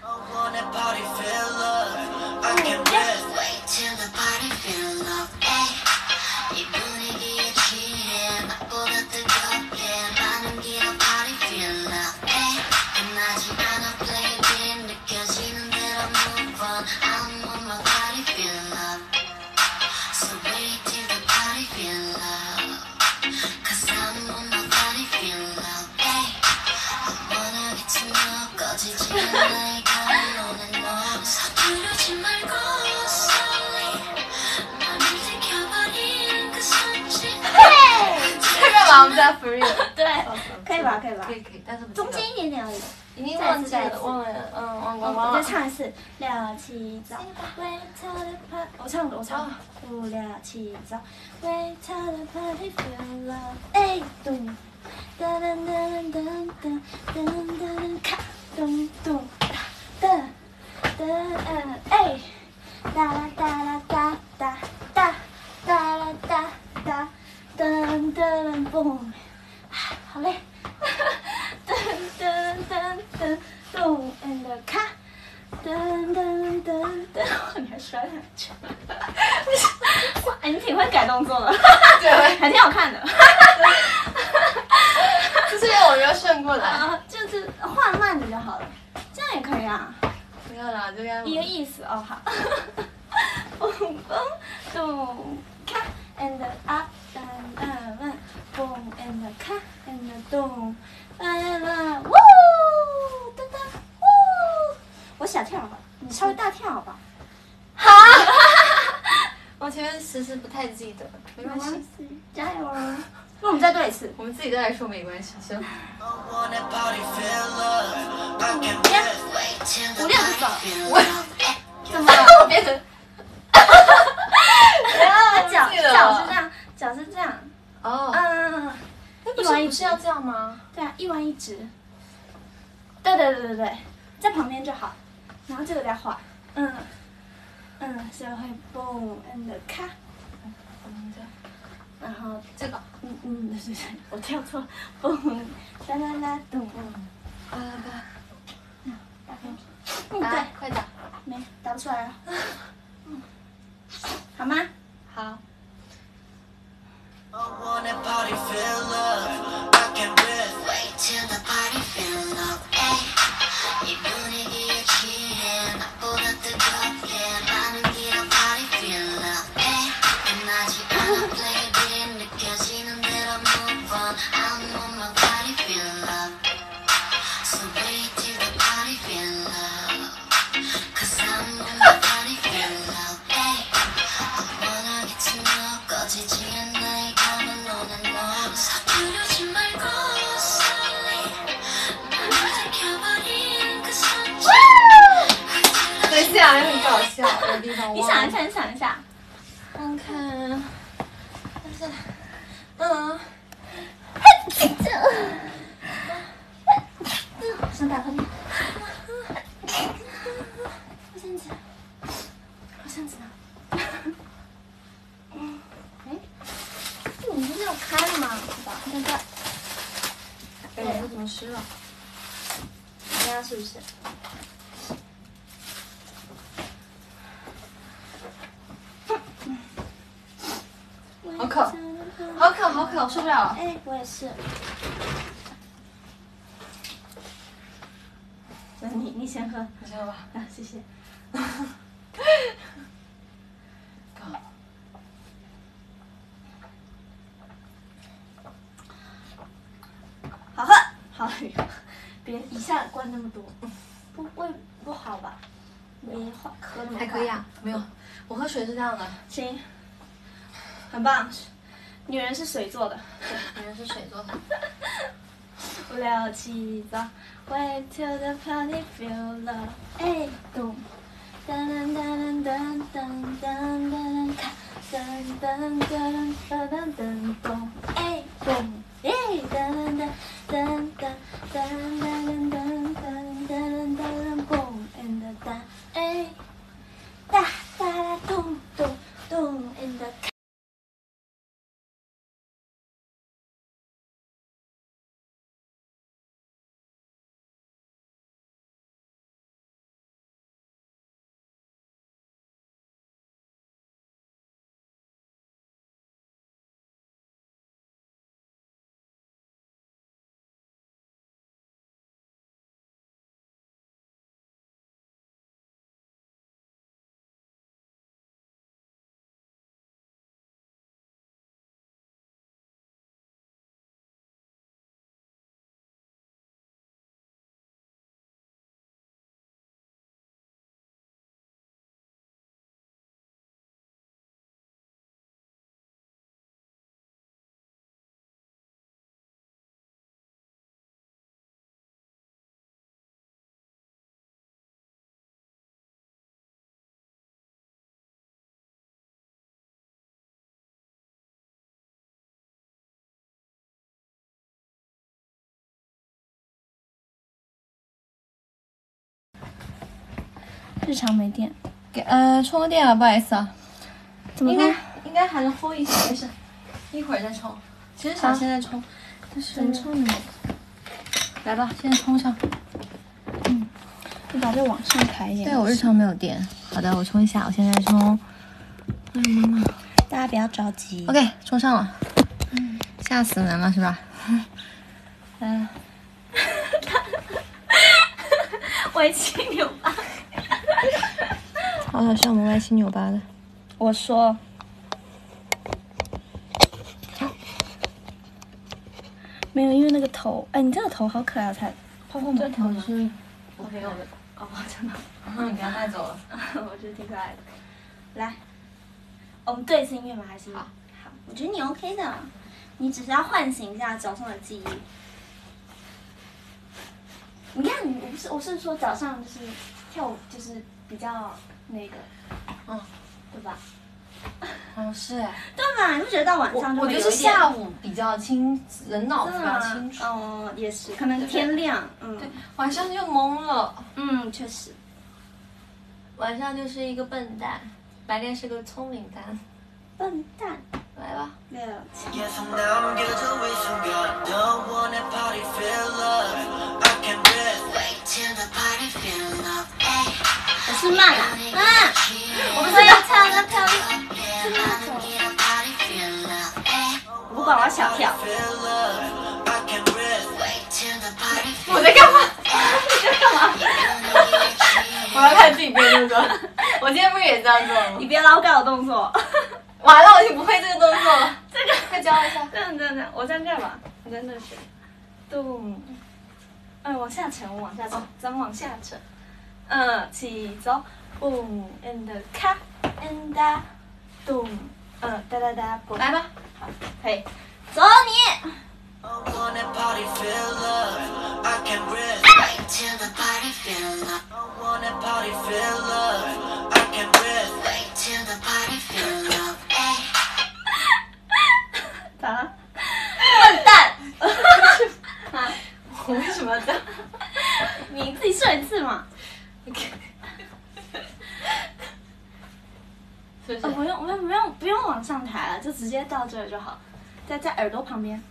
我们再 free 对，可以吧可以吧，可以可以，但是中间一点点而已。再忘记了，忘了，嗯，忘光了。再唱一次，六七走，我唱的我唱，五六七走，微操的 party feel love，哎咚，哒哒哒哒哒哒哒，卡咚咚哒哒哒哎，哒哒哒哒哒哒哒哒哒。噔噔嘣，好嘞。噔噔噔噔咚 and 咔，噔噔噔噔，你还摔下去？哇，哎，你挺会改动作的，对，还挺好看的。之前我没有顺过来。啊，就是换慢的就好了，这样也可以啊，不要啦，这样一个意思哦，好。嘣嘣咚，看，and up and down，嘣 and 看 and 咚，啦啦，呜，噔噔，呜，我小跳吧，你稍微大跳好吧？我前面其实不太记得，没关系，加油啊！那我们再对一次。我们自己再来说没关系。行，I love. I the 五六个 party 手，feel love. 怎么了？变成啊，脚脚是这样，脚是这样，哦，嗯，那不一弯一直。是要这样吗？对啊，一弯一直。对对对对对，在旁边就好，然后这个再画，嗯嗯，所以会 boom and 咔，嗯，这样。然后这个，嗯嗯，对对对，我跳错，boom 哒啦啦咚，啊，打分，嗯对，对，快打，没打不出来了，嗯，好吗？好，是。那你你先喝你先喝吧？啊，谢谢。(laughs) 好喝，好喝，别一下灌那么多，不胃不好吧？没喝喝那么。还可以啊，没有，我喝水是这样的，行，很棒。女人是水做的。女人是水做的。五六七走，Wait till the party feel love，哎咚，噔噔噔噔噔噔噔咔，噔噔噔。噔噔噔咚，哎咚，哎噔噔。日常没电，给呃充个电啊，不好意思啊。怎么应该？应该还能 hold 一下，没事，一会儿再充。其实想现在充，但是怎么充呢？来吧，现在充上。嗯你把这往上抬一点。对我日常没有电。好的，我充一下，我现在充。哎呀妈妈，大家不要着急。OK，充上了，吓死人了是吧？嗯 (laughs) (laughs) (laughs) 歪七扭八。(laughs) 好好像我们歪七扭八的。我说，没有，因为那个头，哎，你这个头好可爱，才泡泡这毛头是我朋友的，哦，真的，你给他带走了。(laughs) 我觉得挺可爱的。来，我们对一次音乐吗？还是好好，我觉得你 OK 的，你只是要唤醒一下早上的记忆。你看，你我不是我是说早上就是跳舞就是比较那个，嗯，对吧？哦，是哎，(laughs) 对嘛？你不觉得到晚上就我觉得下午比较清，人脑子比较清楚。哦，也是，可能天亮，嗯对，晚上就懵了，嗯，确实。晚上就是一个笨蛋，白天是个聪明蛋。笨蛋，来吧，六七。是慢了啊我不是要跳了跳是跳了我不管我要小跳。我在干嘛？你在干嘛？我要看自己变动作。我今天不是也这样做吗？你别老搞我动作。完了我就不会这个动作。了这个。快教一下。这样这样这样我在这吧你真的是动往下沉往下沉咱们往下沉。嗯，起走，boom，and the cup，and the doom，嗯，哒哒哒，蹦，来吧，嘿，走你，啊，笨蛋，(laughs) 啊，为什么的，(laughs) 你自己说一次嘛。(laughs) 是不用，不用，不用，不用往上抬了，就直接到这儿就好，在在耳朵旁边，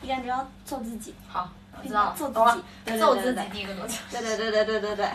你感觉要做自己，好，我知道了，做懂了自己，对对揍自己对对第一个动作。对对对对对对。对。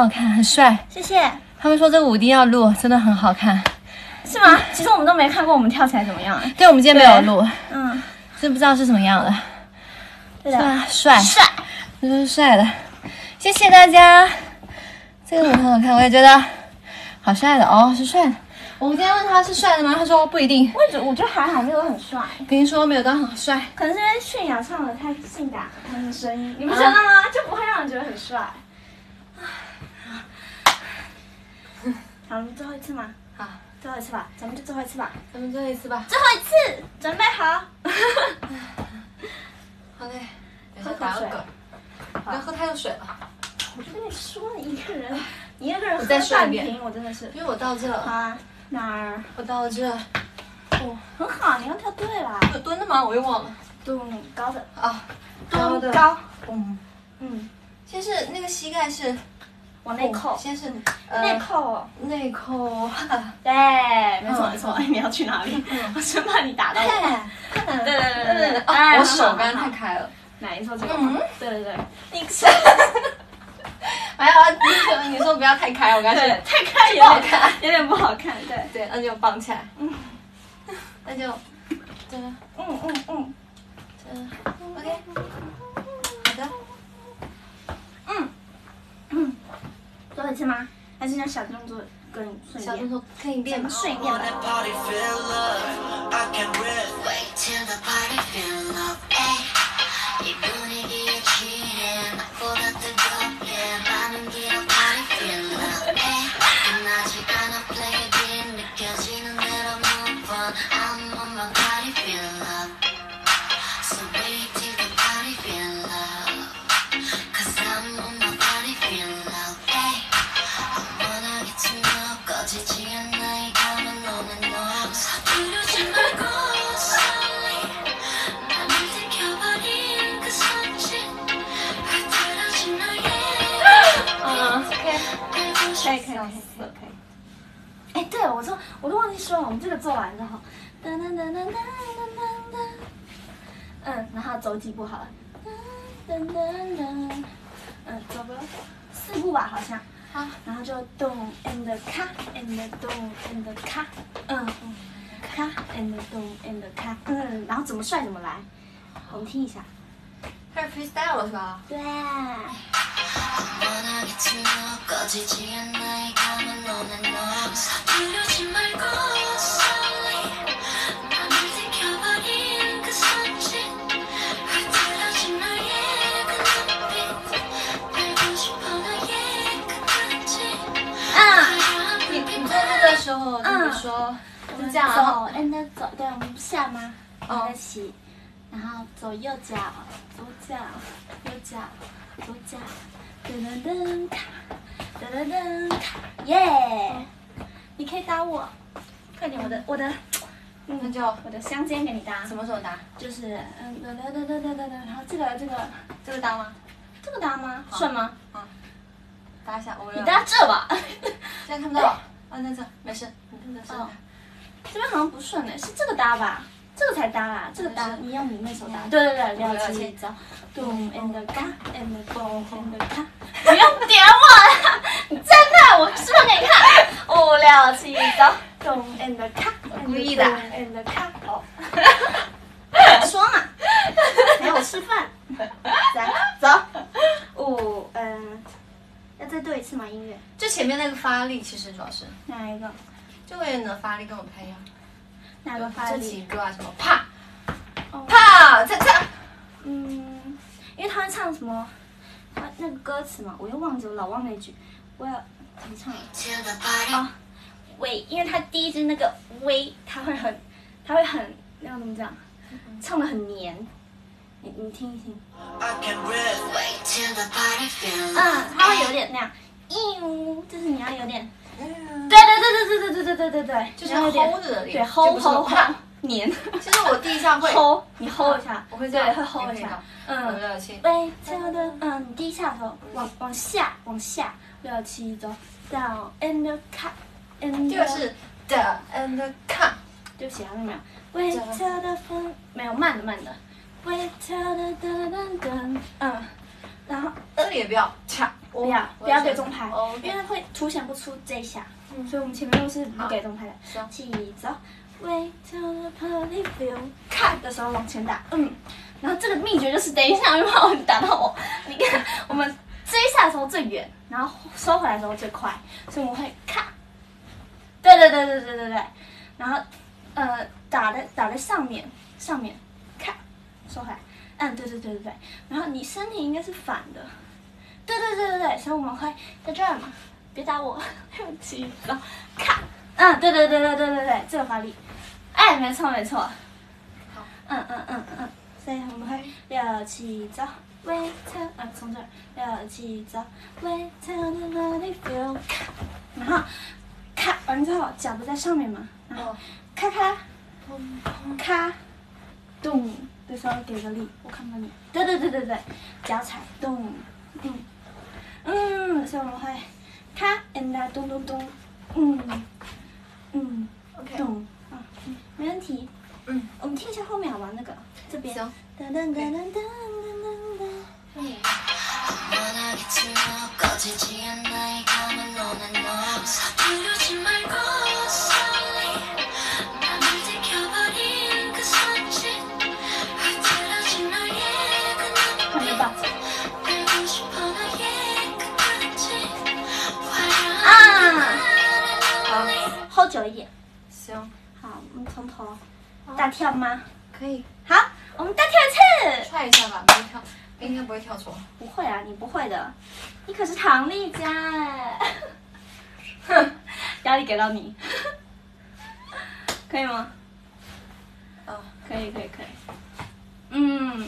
好看，很帅。谢谢。他们说这个舞一定要录，真的很好看。是吗？其实我们都没看过我们跳起来怎么样哎。对，我们今天没有录，嗯，真不知道是什么样的，对的。是吧？帅，帅。真是帅的，谢谢大家。这个舞很好看，我也觉得好帅的哦，是帅的。我们今天问他是帅的吗？他说不一定。我觉得我觉得还好，没有很帅，跟你说没有到很帅，可能是因为泫雅唱的太性感了，他的声音，你不觉得吗？就不会让人觉得很帅。好，我们最后一次吗？好，最后一次吧，咱们就最后一次吧。咱们最后一次吧。最后一次，准备好。好嘞，等一下喝口水打个嗝，不要喝太多水了，我就跟你说，(laughs) 你一个人，你一个人我喝半瓶，我真的是。因为我到这，好啊，哪儿？我到了这，哦，很好，你刚跳对了。有蹲的吗？我又忘了蹲，高的，啊，高的，咚高，嗯，嗯，先是那个膝盖是往内扣，先是内呃扣。内扣，(laughs) 对，没错嗯没错。哎，你要去哪里？(laughs) 我生怕你打到我。对 (laughs) 对对对对我手刚刚太开了，没错，这个。嗯对对对。你哎呀，你说你说不要太开，我刚才对，太开有点不好看，有点不好看。对。对，那就绑起来，嗯那就这个嗯嗯嗯这个 OK，好的，嗯嗯。最后一次吗？还是那小动作更顺便？小动作可以练吗？顺便做完之后，噔噔噔噔噔噔噔噔，嗯，然后走几步好了，噔噔噔噔，嗯，走个四步吧，好像。好，然后就咚 and 咔 and 咚 and 咔，嗯嗯，咔 and 咚 and 咔，嗯，然后怎么帅怎么来，我们听一下。开始 freestyle 了是吧？对，说，就是说，是这样，走，让他走，对，我们不下吗？哦，一起。然后走右脚，左脚，右脚，左脚，噔噔噔卡，噔噔噔卡，耶！你可以搭我，快点，我的我的，嗯，那就我的香肩给你搭，什么时候搭？就是嗯噔噔噔噔噔噔噔，然后这个这个这个搭吗？这个搭吗？顺吗？搭一下，我你搭这吧，(laughs) 现在看不到。啊，那这没事，你这个是哦这边好像不顺呢，是这个搭吧？这个才搭啦，这个搭你用你那手搭。嗯对对对，六了解七走，咚 and 嘎 and 咚 and 咔，(laughs) 不用点我啦，你站那，我示范给你看。五六七走，咚 and 咔，故意的 and 咔，哦，说嘛，(laughs) 给我示范。来走，(laughs) 五嗯，要再对一次吗？音乐就前面那个发力，其实主要是哪一个？就为了发力跟我拍一样。哪个发这力？几个啊，什么？啪。哦。啪嚓嚓，嗯，因为他会唱什么，他那个歌词嘛，我又忘记了，老忘那句，我要怎么唱 party 啊，喂，因为他第一句那个喂，他会很，他会很那个怎么讲，唱的很黏，你你听一听。嗯，他会有点那样，咦，就是你要有点，对对对对对对对对对对对，就是 hold 着的对脸，hold hold 啪。hold 黏。其实我第 (laughs) (laughs) 一下会 hold，你 hold 一下，我会这样，对，会 hold 一下。嗯。五。六七，微跳的，嗯，你第一下的时候往往下往下六七走，down and cut 第二是的 and 看，对不起啊，没有。微跳的风没有慢的慢的，微跳的噔噔噔，嗯，然后这里也不要掐，不要不要给中拍，哦因为会凸显不出这一下，所以我们前面都是不给中拍的。行起走，微跳的 party feel，看的时候往前打，嗯，然后这个秘诀就是等一下，因为怕你打到我，你看我们这一下的时候最远，然后收回来的时候最快，所以我们会咔，对对对对对对对，然后呃打在打在上面上面，咔，收回来，嗯对对对对对，然后你身体应该是反的，对对对对对，所以我们会在这儿嘛，别打我，六七走，咔，嗯，对对对对对对对，这个发力，哎，没错没错，好，嗯嗯嗯嗯，所以我们会六七走，wait till，啊，从这儿六七走，wait till the body feel，咔，然后咔完之后脚不在上面嘛，然后哦咔咔，咔，咚，这时候给个力，我看不到你，对对对对对，脚踩咚，嗯。嗯，所以我们会咔 and 啊咚咚咚，嗯嗯 OK 咚啊，嗯没问题。嗯，我们听一下后面好吗？那个这边。行。噔噔噔噔噔噔噔噔。后久一点。行，好，我们从头大跳吗？可以好，我们大跳一次。踹一下吧，没跳，应该不会跳错。不会啊，你不会的，你可是唐丽佳哎。哼，(laughs) 压力给到你，可以吗？啊，可以，可以，可以。嗯，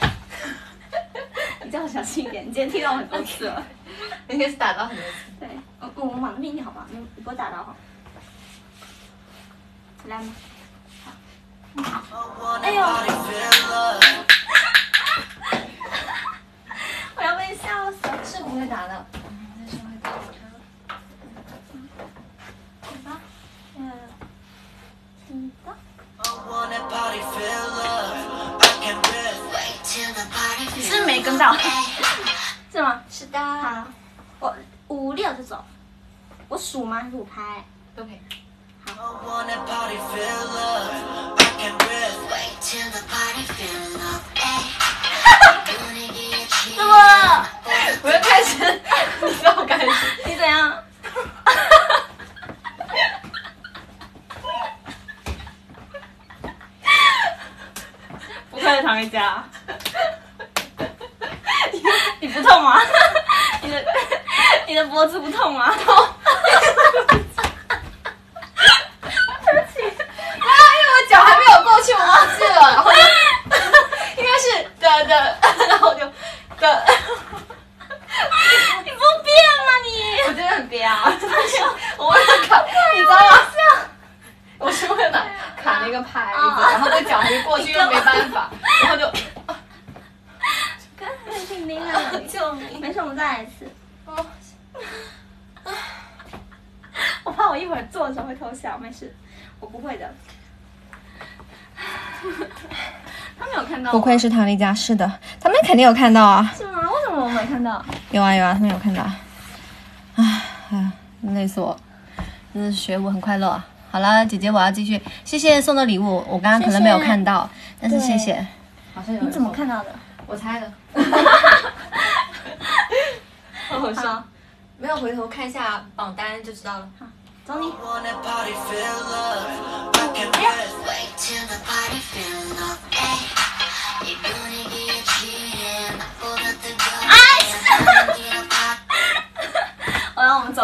(laughs) 你叫我小心一点，你今天听到我很多次了。(laughs) 应该是打到很多次。对，我我忙命，你好吧，你你给我打到哈。来吗？好。哎呦！(laughs) 我要被笑死了。是不会打的嗯。是没跟到。是吗？是的。好，我五六就走，我数吗？还是我拍？都可以。好。(laughs) 么？我要开始，你知我开始？你怎样？(laughs) 不愧是唐一家。你的脖子不痛吗？痛。对不起，啊，因为我脚还没有过去，我忘记了，然后就应该是的的，然后我就的，你不变吗你？我真的很憋啊，我为了卡，你知道吗？我是为了卡那个牌子，然后那脚没过去又没办法，然后就刚才挺厉害的，救命！没事，我们再来一次。哦我怕我一会儿做的时候会偷笑，没事，我不会的。他没有看到吗，不愧是唐丽佳，是的，他们肯定有看到啊，是吗？为什么我没看到？有啊有啊，他们有看到。唉哎呀，累死我，真的是学舞很快乐啊。好了，姐姐我要继续，谢谢送的礼物，我刚刚可能没有看到，但是谢谢。好像有你怎么？看到的？我猜的。(laughs) 好好笑，没有回头看一下榜单就知道了。走你 I。wanna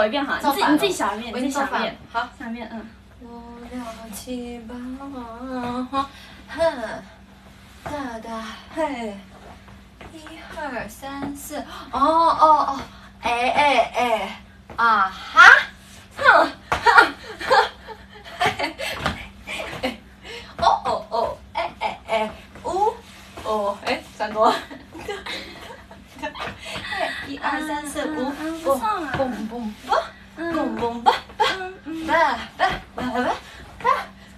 走一遍哈，你自己你自己想一遍，你自己想一遍，好，想一遍，嗯。五六七八，哼，大大嘿，一二三四，哦哦哦，哎哎哎，啊哈，哼，哈哈嘿嘿哦哦哦，哎哎哎，呜，哦，哎，闪躲。一二三四五，嗯不错啊嘣嘣嘣，嘣嘣嘣。嗯嗯。吧吧吧吧吧，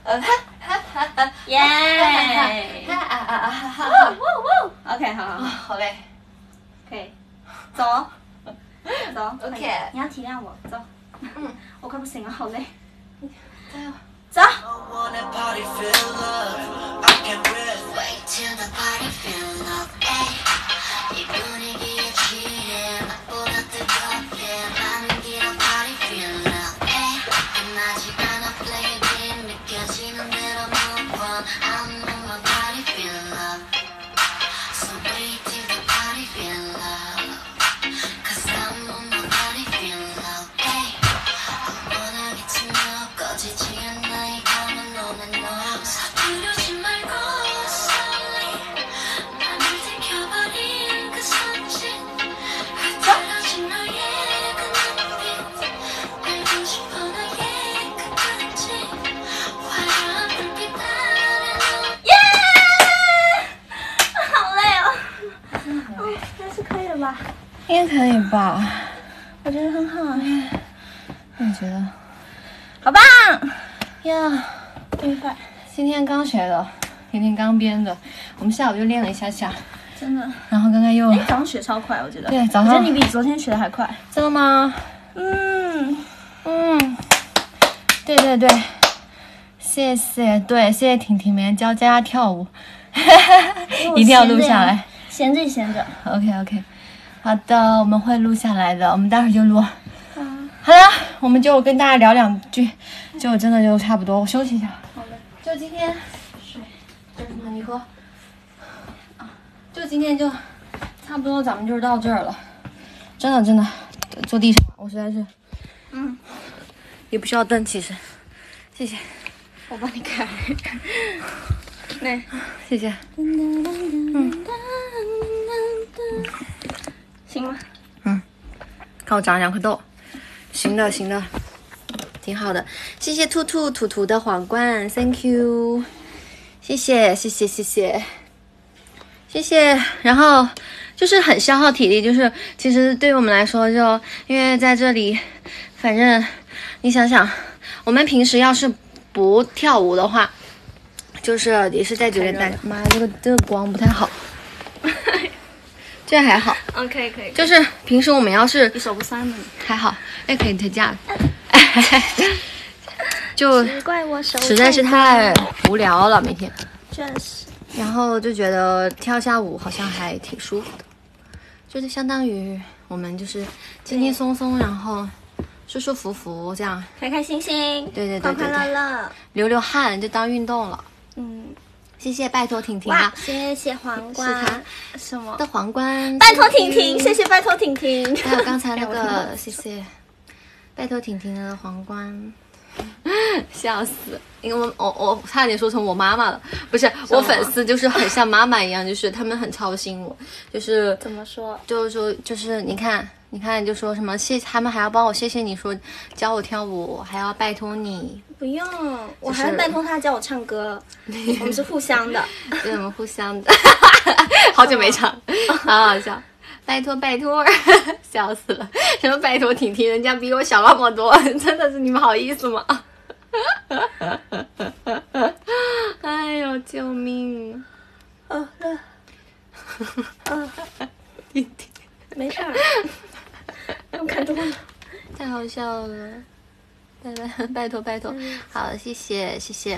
呃哈哈哈哈，耶！哈啊啊啊哈哈，哇哇！OK，好好好，好嘞，可以，走，走。 OK 可以你要体谅我，走。嗯，我快不行了，好累。加油！走。 I wanna party feel love. I can breathe. Wait till the party feels okay 이 분위기 应该可以吧？我觉得很好啊，你觉得？好棒！呀，愉快，今天刚学的，婷婷刚编的，我们下午就练了一下下，真的。然后刚刚又哎，早上学超快，我觉得。对早上我觉得你比昨天学的还快。真的吗？嗯，嗯，对对对，谢谢，对，谢谢婷婷每天教佳佳跳舞，(laughs) 一定要录下来。闲着闲着。OK OK，好的，我们会录下来的，我们待会儿就录。嗯，好了，我们就跟大家聊两句，就真的就差不多，我休息一下。好的。就今天水，这是什么？你喝。啊，就今天就差不多，咱们就是到这儿了。真的真的，坐地上，我实在是嗯，也不需要蹬，其实。谢谢，我帮你开。(laughs) 那。谢谢。行吗？嗯。看我长了两颗痘行的行的。挺好的。谢谢兔兔兔兔的皇冠。Thank you 谢谢谢谢谢谢。谢谢。然后就是很消耗体力就是其实对于我们来说就因为在这里反正你想想我们平时要是不跳舞的话就是也是在酒店待着。妈呀这个这个光不太好。(laughs) 这还好，嗯，可以可以。就是平时我们要是你手不酸吗？还好，哎，可以推价了。(laughs) 就实在是太无聊了，每天，确实。然后就觉得跳下舞好像还挺舒服的，就是相当于我们就是轻轻松松，然后舒舒服服这样开开心心，对对对快快乐乐。流流汗，就当运动了。嗯，谢谢，拜托婷婷啊，，谢谢皇冠。什么的？皇冠，拜托婷婷，谢谢拜托婷婷。还有刚才那个，(laughs) 谢谢，拜托婷婷的皇冠，(laughs) 笑死！因为我我我差点说成我妈妈了，不是我粉丝，就是很像妈妈一样，就是他们很操心我，就是怎么说？就是说就是你看你看就说什么谢，他们还要帮我谢谢你说教我跳舞，还要拜托你，不用，我还是拜托他教我唱歌，(laughs) 我们是互相的。对我们互相的，(laughs) 好久没唱，好好笑。拜托拜托，(laughs) 笑死了！什么拜托婷婷，人家比我小那么多，真的是你们好意思吗？哎呦，救命！哦，乐。嗯，婷婷没事儿。我看多了。太好笑了，拜 (laughs) 拜拜托拜托，好，谢谢谢谢。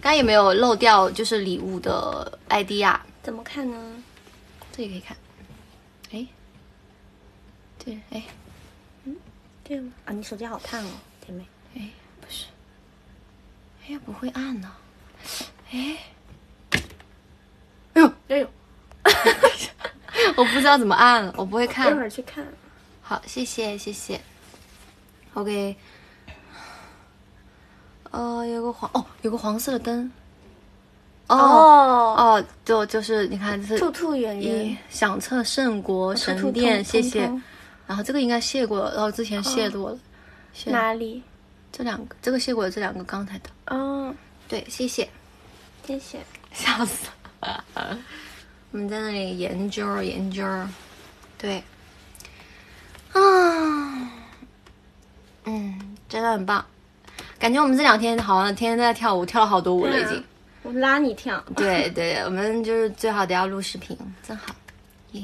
刚刚有没有漏掉就是礼物的 ID 啊？怎么看呢？这里可以看。哎，对，哎嗯对吗？啊，你手机好烫哦，甜妹。哎，不是，哎呀，不会按呢。哎，哎呦，哎呦，(laughs) 我不知道怎么按了，我不会看一会。儿去看。好，谢谢谢谢。OK。呃，有个黄哦，有个黄色的灯。哦哦，哦，就就是你看，这是兔兔圆一圆，响彻圣国神殿，谢谢。然后这个应该谢过了，然后之前谢过了。谢哪里？这两个，这个谢过了，这两个刚才的。哦，对，谢谢。谢谢。笑死了！(laughs) 我们在那里研究研究，对，啊，嗯，真的很棒，感觉我们这两天好像天天在跳舞，跳了好多舞了已经。我拉你跳。对对，我们就是最好得要录视频，真好，耶！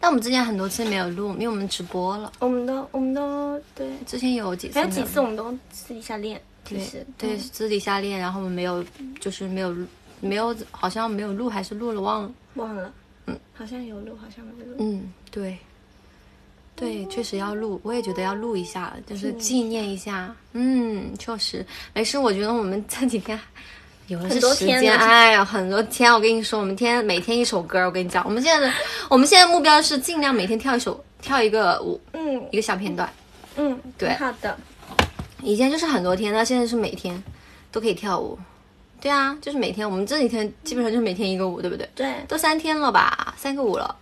但我们之前很多次没有录，因为我们直播了。我们都，我们都对，之前有几次有还有几次我们都私底下练，其对实对，嗯私底下练，然后我们没有，就是没有没有，好像没有录还是录了忘了。忘了，嗯，好像有录，好像没录。嗯，对，对，确实要录，我也觉得要录一下，就是纪纪念一下。嗯，确实没事。我觉得我们这几天有的是很多时间，天哎呀，很多天。我跟你说，我们天每天一首歌，我跟你讲，我们现在的我们现在目标是尽量每天跳一首，跳一个舞，嗯一个小片段。嗯，对好的。以前就是很多天，那现在是每天都可以跳舞。对啊，就是每天，我们这几天基本上就是每天一个舞，对不对？对，都三天了吧，三个舞了。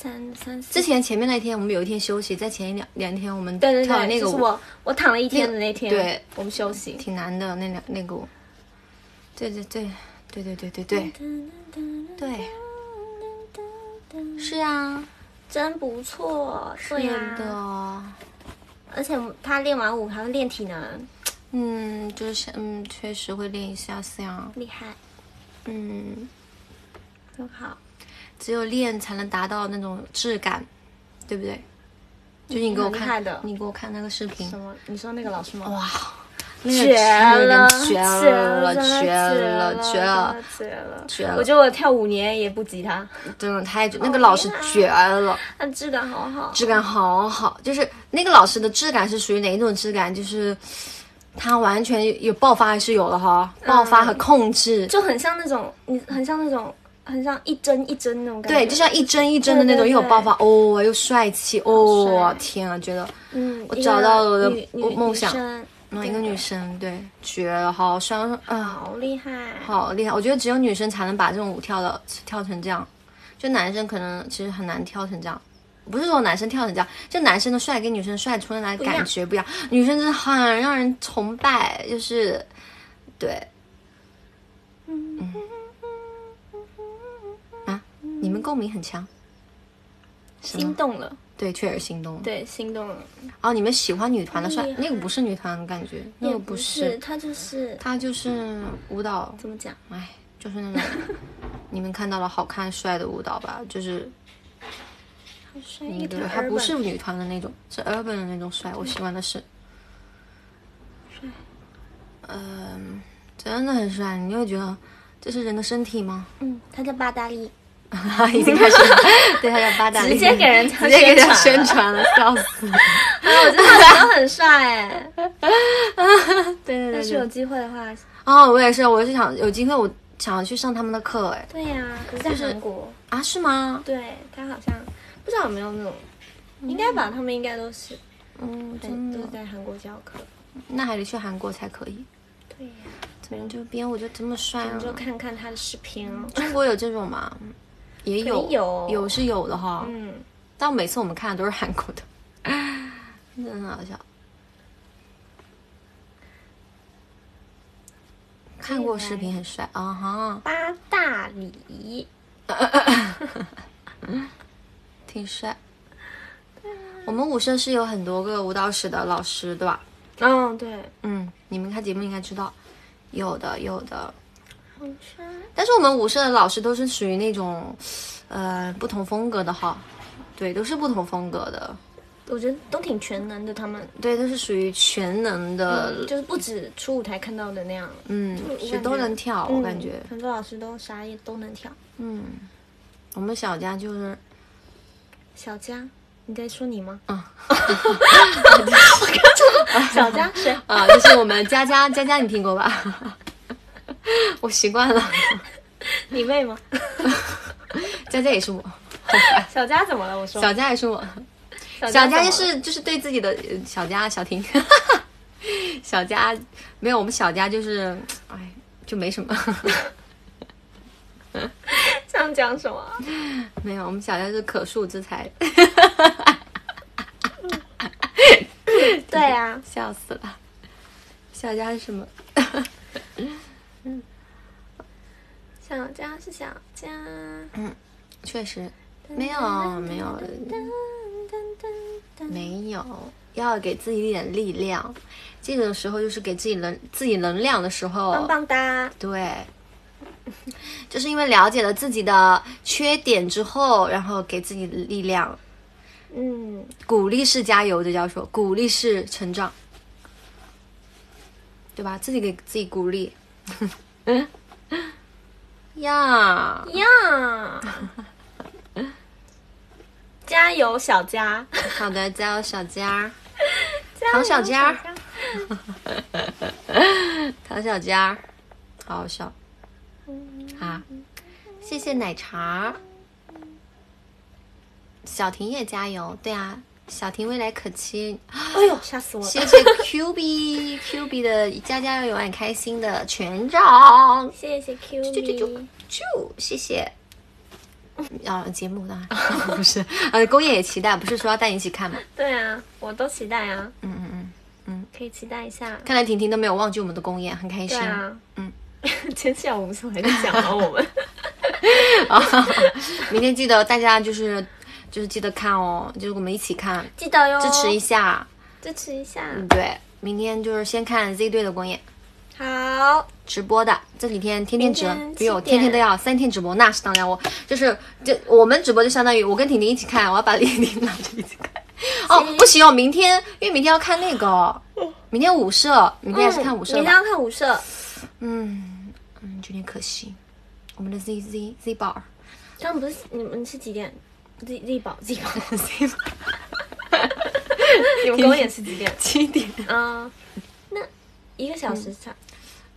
三三四。之前前面那天我们有一天休息，在前一两两天我们对对对，跳那个舞，就是我我躺了一天的那天，对，我们休息。挺难的那两那个舞。对对对对对对对对对，是啊，真不错。对呀、是的，而且他练完舞还会练体能，嗯，就是嗯，确实会练一下下，厉害，嗯，很好。只有练才能达到那种质感，对不对？就是你给我看的你给我看那个视频什，么？你说那个老师吗？哇，那个绝了，绝了，绝了，绝绝了，绝了！绝了我觉得我跳五年也不及他，真的太绝，那个老师绝了。他质感好好。质感好好，就是那个老师的质感是属于哪一种质感？就是他完全有爆发还是有的哈，爆发和控制，就很像那种，你很像那种，很像一针一针那种感觉。对，就像一针一针的那种，又有爆发哦，又帅气哦，天啊，觉得。嗯，我找到了我的梦想。女生嗯，一个女生对绝了，好帅啊，好厉害，好厉害！我觉得只有女生才能把这种舞跳的跳成这样，就男生可能其实很难跳成这样。不是说男生跳成这样，就男生的帅跟女生帅出来的感觉不一样。女生真的很让人崇拜，就是对，嗯。啊，你们共鸣很强，心动了，对，确实心动了。对，心动了。哦，你们喜欢女团的帅那个不是女团的感觉，那个不是，他就是他就是舞蹈怎么讲？哎，就是那种你们看到了好看帅的舞蹈吧，就是好帅，那一条个还不是女团的那种，是 urban 的那种帅，我喜欢的是，帅，嗯、真的很帅，你会觉得这是人的身体吗？嗯，他叫巴达利，(laughs) 已经开始 (laughs) 对他叫八大，直接给人家直接给人宣宣传了，笑死！(laughs) 啊，我觉得他们都很帅哎。对对对对，要是有机会的话，哦，我也是，我是想有机会，我想要去上他们的课，哎，对呀、可是在韩国，啊，是吗？对他好像不知道有没有那种，应该吧？他们应该都是嗯，对，都是，在韩国教课。那还得去韩国才可以。对呀、怎么就编舞就这么帅啊你？就看看他的视频哦。中国有这种吗？也有，有有是有的哈。嗯，但每次我们看的都是韩国的，(laughs) 真的很好笑。看过视频很帅啊哈，八大里，(laughs) 挺帅。我们舞社是有很多个舞蹈室的老师，对吧？嗯，对，嗯，你们看节目应该知道，有的有的。但是我们舞社的老师都是属于那种，呃，不同风格的哈。对，都是不同风格的。我觉得都挺全能的，他们对，都是属于全能的，就是不止出舞台看到的那样，嗯，我感觉是都能跳，我感觉，很多老师都啥也都能跳。嗯，我们小佳就是，小佳，你在说你吗？(laughs) 嗯，小佳谁？(laughs) 啊，就是我们佳佳佳佳，你听过吧？(laughs) 我习惯了，(laughs) 你妹吗？(laughs) 佳佳也是我，小佳怎么了？我说小佳也是我，小佳佳就是就是对自己的呃小佳小婷，小佳没有我们小佳就是，哎，就没什么，想讲什么？没有，我们小佳是可塑之才，对啊，笑死了。小佳是什么？小家是小家，嗯。确实没有没有没有，要给自己一点力量。这种时候就是给自己能自己能量的时候。棒棒哒！对，就是因为了解了自己的缺点之后，然后给自己力量，嗯，鼓励式加油，这叫说鼓励式成长，对吧？自己给自己鼓励。(laughs) 呀，呀，加油，小佳！好的，加油，小佳，唐小佳小唐小佳，好好笑啊！谢谢奶茶，小婷也加油，对啊，小婷未来可期。哎呦，吓死我了！谢谢 Q B Q B 的家家有很开心的全掌，谢谢 Q 啾啾啾 B。啾，谢谢。啊，节目当然 (laughs) 不是，呃，公演也期待，不是说要带你一起看吗？对啊，我都期待啊，嗯嗯嗯嗯，可以期待一下。看来婷婷都没有忘记我们的公演，很开心。对啊，嗯，(laughs) 今天下午不是还在讲吗？我们啊，(laughs) 明天记得大家就是就是记得看哦，就是我们一起看，记得哟，支持一下。支持一下。嗯，对，明天就是先看 Z 队的公演。好，直播的，这几天天天直明天，比我七点天天都要三天直播，那是当然我就是就我们直播就相当于我跟婷婷一起看，我要把丽婷拿着一起看。(laughs) 哦，不行哦，明天因为明天要看那个，(laughs) 明天舞社，明天还是看舞社。嗯明天要看舞社，嗯嗯，有点可惜，我们的 Z Z Z bar 他们不是你们是几点？Z Z 宝 Z 宝，Z bar 你们公演是几点？七点，嗯，那一个小时差，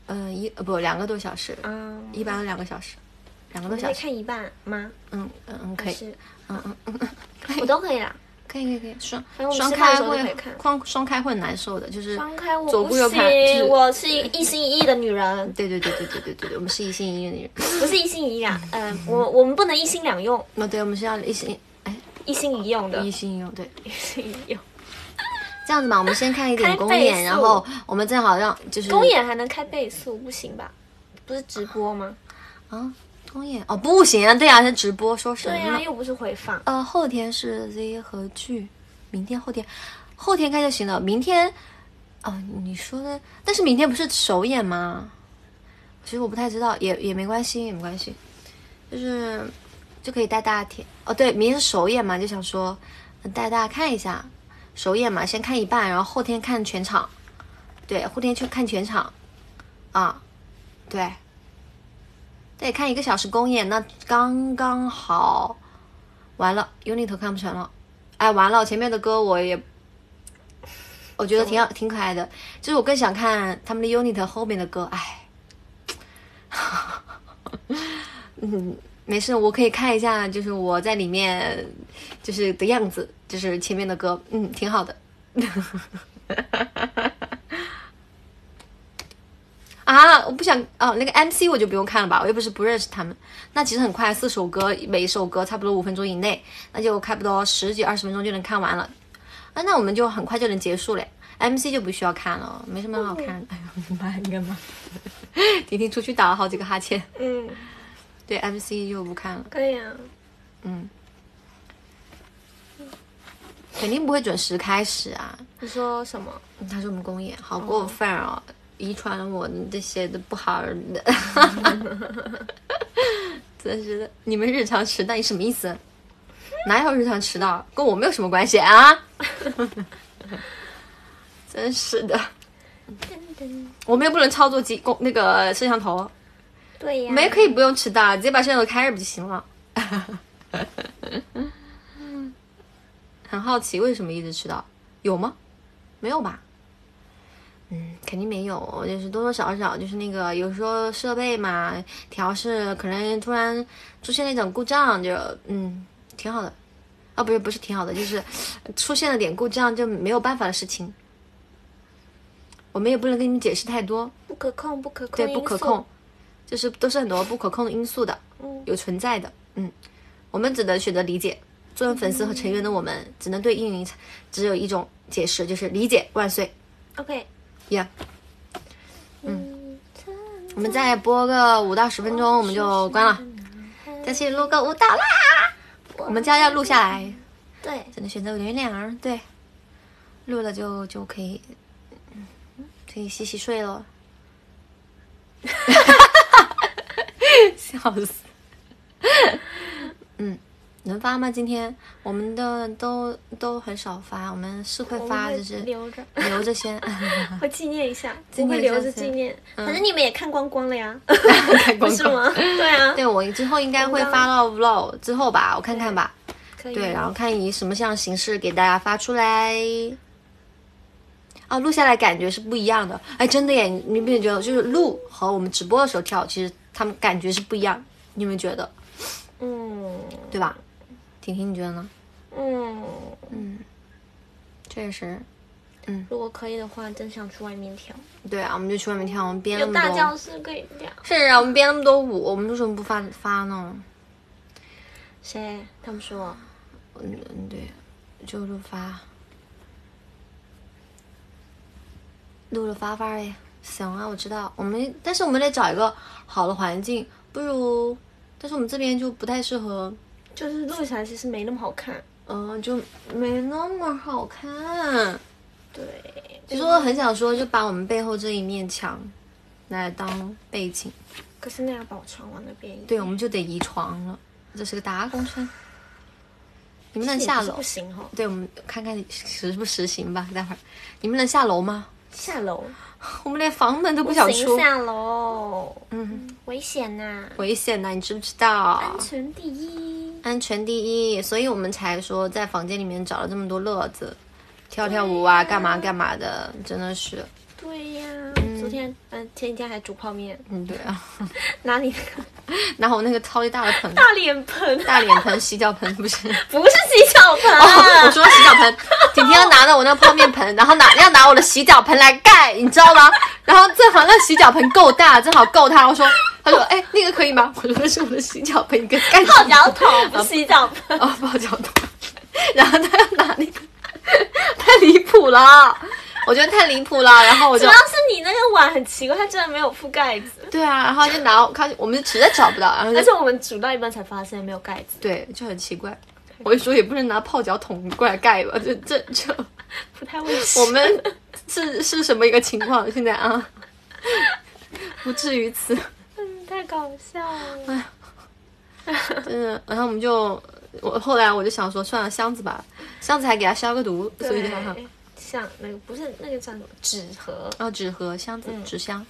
嗯一呃不两个多小时，嗯，一般两个小时，两个多小时，可以看一半吗？嗯嗯嗯可以，嗯嗯嗯嗯。我都可以啦。可以可以可以，双双开会双双开会很难受的，就是双开我不左顾右盼，就行，是我是一一心一意的女人，对对对对对对对对，我们是一心一意的女人。不是一心一意啊。嗯，我我们不能一心两用，那，对，我们是要一心哎一心一用的一。心一用，对，一心一用，这样子嘛，我们先看一点公演，然速后我们正好让就是公演还能开倍速，不行吧？不是直播吗？啊，公演哦不行啊，对啊，是直播，说什对呀、么？又不是回放。呃，后天是 Z 和剧，明天后天，后天看就行了。明天，哦，你说的，但是明天不是首演吗？其实我不太知道，也也没关系，也没关系，就是就可以带大家听。哦，对，明天是首演嘛，就想说呃带大家看一下首演嘛，先看一半，然后后天看全场。对，后天去看全场，啊，对，对，看一个小时公演，那刚刚好。完了，unit 看不成了，哎，完了，前面的歌我也，我觉得挺好，挺可爱的，就是我更想看他们的 unit 后面的歌，哎，(laughs) 嗯，没事，我可以看一下，就是我在里面就是的样子，就是前面的歌，嗯，挺好的。(laughs) 啊，我不想哦，那个 MC 我就不用看了吧，我又不是不认识他们。那其实很快，四首歌，每一首歌差不多五分钟以内，那就差不多十几二十分钟就能看完了。啊，那我们就很快就能结束了。MC 就不需要看了，没什么好看的。哎呦，你妈，你干嘛？婷婷出去打了好几个哈欠。嗯，对，MC 就不看了。可以啊。嗯，肯定不会准时开始啊。你说什么？他说我们公演好过分哦，遗传了我这些的不好的。(laughs) 真是的，你们日常迟到，你什么意思？哪有日常迟到？跟我没有什么关系啊！(laughs) 真是的，我们又不能操作机工那个摄像头，对呀、我们也可以不用迟到，直接把摄像头开着不就行了？(laughs) 很好奇为什么一直迟到，有吗？没有吧？嗯，肯定没有，就是多多少少就是那个有时候设备嘛调试可能突然出现那种故障，就嗯挺好的，啊不是不是挺好的，就是出现了点故障就没有办法的事情，我们也不能跟你们解释太多，不可控，不可控，对，不可控，，就是都是很多不可控的因素的，嗯有存在的，嗯，我们只能选择理解。作为粉丝和成员的我们，只能对应云只有一种解释，就是理解万岁。OK，Yeah，嗯，我们再播个五到十分钟，我们就关了。再去录个舞蹈啦，我们家要录下来，对，只能选择有点凉，对，录了就就可以，嗯可以洗洗睡了。(laughs) (laughs) 笑死。嗯，能发吗？今天我们的都都很少发，我们是会发，就是留着，留着先。(laughs) 会纪念一下，(laughs) 纪我会留着纪念。嗯反正你们也看光光了呀，看 (laughs) 不是吗？对啊，对我之后应该会发到 vlog 之后吧，我看看吧。对，然后看以什么样的形式给大家发出来。啊，录下来感觉是不一样的。哎，真的耶，你你有没有觉得，就是录和我们直播的时候跳，其实他们感觉是不一样。你有没有觉得，嗯对吧？婷婷，你觉得呢？嗯嗯，确实，嗯如果可以的话，真想去外面跳，对啊，我们就去外面跳，我们编那么多。大教室可以跳。是啊，我们编那么多舞，我们为什么不发发呢？谁？他们说嗯嗯，对，就录发，录了发发嘞。行啊，我知道，我们但是我们得找一个好的环境，不如，但是我们这边就不太适合就是录起来其实没那么好看。嗯，就没那么好看。对，其实我很想说，就把我们背后这一面墙来当背景，可是那样把我床往那边移，对，我们就得移床了。这是个大工程，你们能下楼不？行哈。对，我们看看实不实行吧。待会儿你们能下楼吗？下楼 (laughs) 我们连房门都不不想出，下楼，嗯，危险呐、危险呐，你知不知道？安全第一。安全第一，所以我们才说在房间里面找了这么多乐子，跳跳舞啊，干嘛干嘛的，真的是，对呀、昨天嗯前几天还煮泡面，嗯，对啊，(laughs) 哪里那个 (laughs) 然后我那个超级大的盆，大脸盆，大脸盆、洗脚盆不是。(laughs) 不是洗脚盆，哦，我说洗脚盆，婷婷要拿着我那个泡面盆，然后拿要拿我的洗脚盆来盖，你知道吗？然后正好那洗脚盆够大，正好够他。我说，他说，哎，那个可以吗？我说那是我的洗脚盆，你给盖泡脚桶，不是洗脚盆。哦，泡脚桶。然后他要拿那个，太离谱了，(laughs) 我觉得太离谱了。然后我就主要是你那个碗很奇怪，它居然没有覆盖子，对啊，然后就拿看，我们实在找不到，然后就而且我们煮到一半才发现没有盖子，对，就很奇怪。我就说也不能拿泡脚桶过来盖吧，这这 (laughs) 这。不太卫生。我们是是什么一个情况？现在啊，(laughs) 不至于此，嗯，太搞笑了。真的。然后我们就，我后来我就想说，算了，箱子吧，箱子还给它消个毒，所以就哈哈。对，像那个不是那个叫什么纸盒，然后纸盒、箱子、纸箱，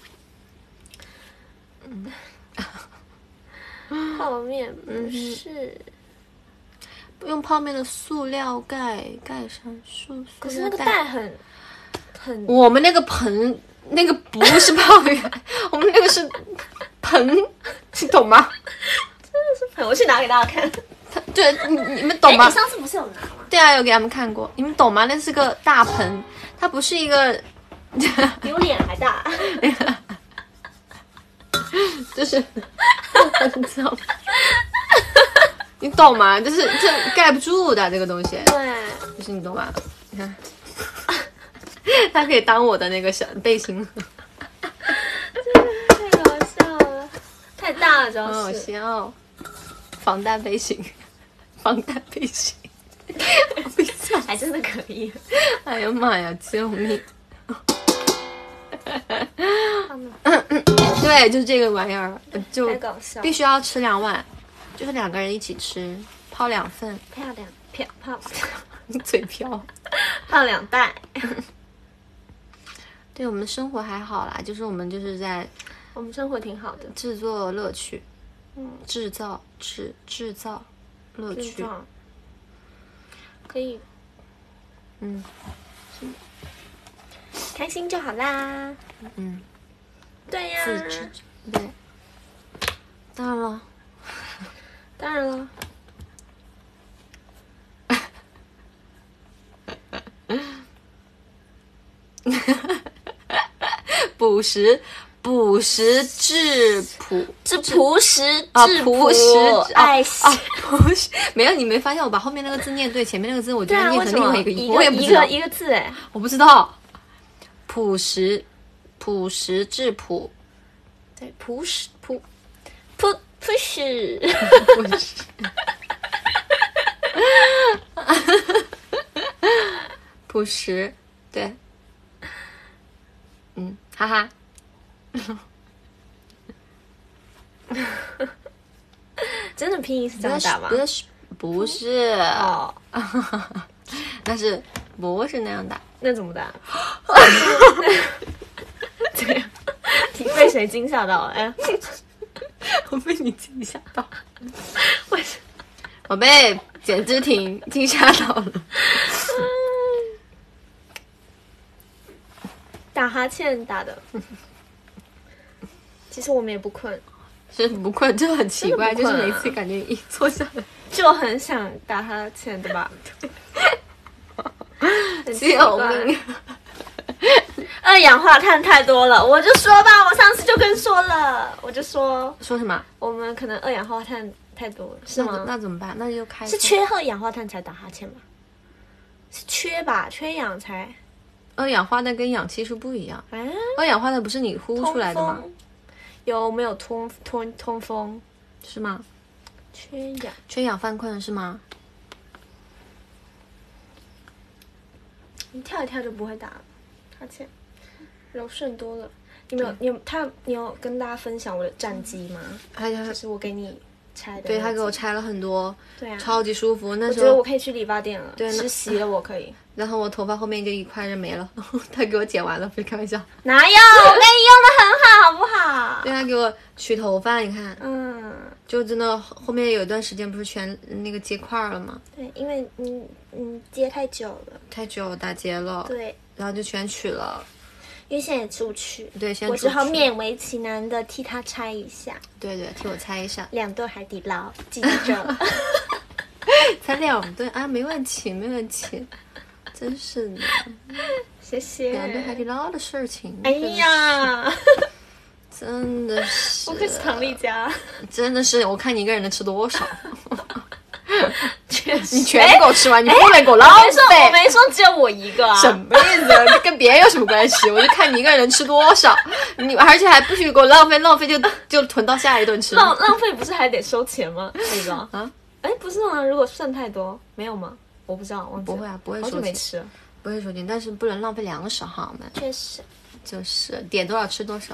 嗯 (laughs) 泡面不是，用泡面的塑料盖盖上可是那个料袋。很很我们那个盆，那个不是泡面，我们那个是盆，你懂吗？(laughs) 真的是盆我去拿给大家看。对，你你们懂吗？上次不是有拿吗？对啊，有给他们看过，你们懂吗？那是个大盆，它不是一个，比我脸还大。(laughs) 就是，你知道吗？(laughs) 你懂吗？就是这盖不住的这个东西，对，就是你懂吗？你看，(laughs) 它可以当我的那个小背心，太搞笑了，太大了，主很好要是。笑。防弹背心，防弹背心，(laughs) 还真的可以。(laughs) 哎呀妈呀！救命！对，就是这个玩意儿，就必须要吃两碗，就是两个人一起吃，泡两份。漂亮，漂泡你嘴瓢。泡两袋。(laughs) 对我们生活还好啦，就是我们就是在我们生活挺好的，制作乐趣，嗯，制造制制造乐趣，可以。嗯。开心就好啦。嗯，对呀、对。当然了，(laughs) 当然了，(laughs) 朴实朴实质朴。是朴实啊，质朴。实爱啊啊，朴实。(laughs) 没有，你没发现我把后面那个字念对，前面那个字我觉得念成另外一个一我也不知道。个一个，一个字哎？我不知道。朴实朴实质朴，对，朴实朴。朴朴实。(laughs) 朴实，对，嗯，哈哈，(laughs) 真的拼音是这样打吗？不是，不是，哦，(laughs) 那是不是那样打？那怎么打？(laughs) 对，你被谁惊吓到了？哎，我被你惊吓到，为什么？我被简直挺惊吓到了。打哈欠打的。其实我们也不困，是 (laughs) 不困，就很奇怪，就是每次感觉一坐下来，就很想打哈欠，对吧？(laughs) 救怪命！二氧化碳太多了，我就说吧，我上次就跟说了，我就说说什么？我们可能二氧化碳太多了，是吗？那怎么办？那就开是缺二氧化碳才打哈欠吧？是缺吧？缺氧才二氧化碳跟氧气是不一样，啊？二氧化碳不是你呼出来的吗？风有没有通通通风？是吗？缺氧。缺氧犯困是吗？你跳一跳就不会打了，而且，柔顺多了。你没有，你有他，你有跟大家分享我的战绩吗？还有就是我给你拆的。对他给我。拆了很多，对啊。超级舒服。那时候我觉得我，可以去理发店了。对那实习了我可以。(laughs) 然后我头发后面就一块就没了，他给我剪完了，不是开玩笑。(laughs) 哪有？我给你用的很好，好不好对？他给我取头发，你看，嗯，就真的后面有一段时间不是全那个结块了吗？对，因为你你接太久了。太久打结了，对，然后就全取了。因为现在也出不去。对，先我只好勉为其难的替他拆一下对对，替我猜一下，两顿海底捞，记在这儿。才两顿啊，没问题，没问题，真是的，(laughs) 谢谢。两顿海底捞的事情，哎呀，真的是，(laughs) 我可是唐丽佳，真的是，我看你一个人能吃多少，(laughs) (laughs) 确实。你全部给我吃完，你不能给我浪我没说，我费。没说只有我一个啊。什么意思？这跟别人有什么关系？(laughs) 我就看你一个人能吃多少，你而且还不许给我浪费，浪费就就囤到下一顿吃。浪浪费不是还得收钱吗？你知道啊？哎，不是吗？如果剩太多，没有吗？我不知道，我不会啊不会收钱没吃。不会收钱，但是不能浪费粮食，好吗？确实，就是点多少吃多少。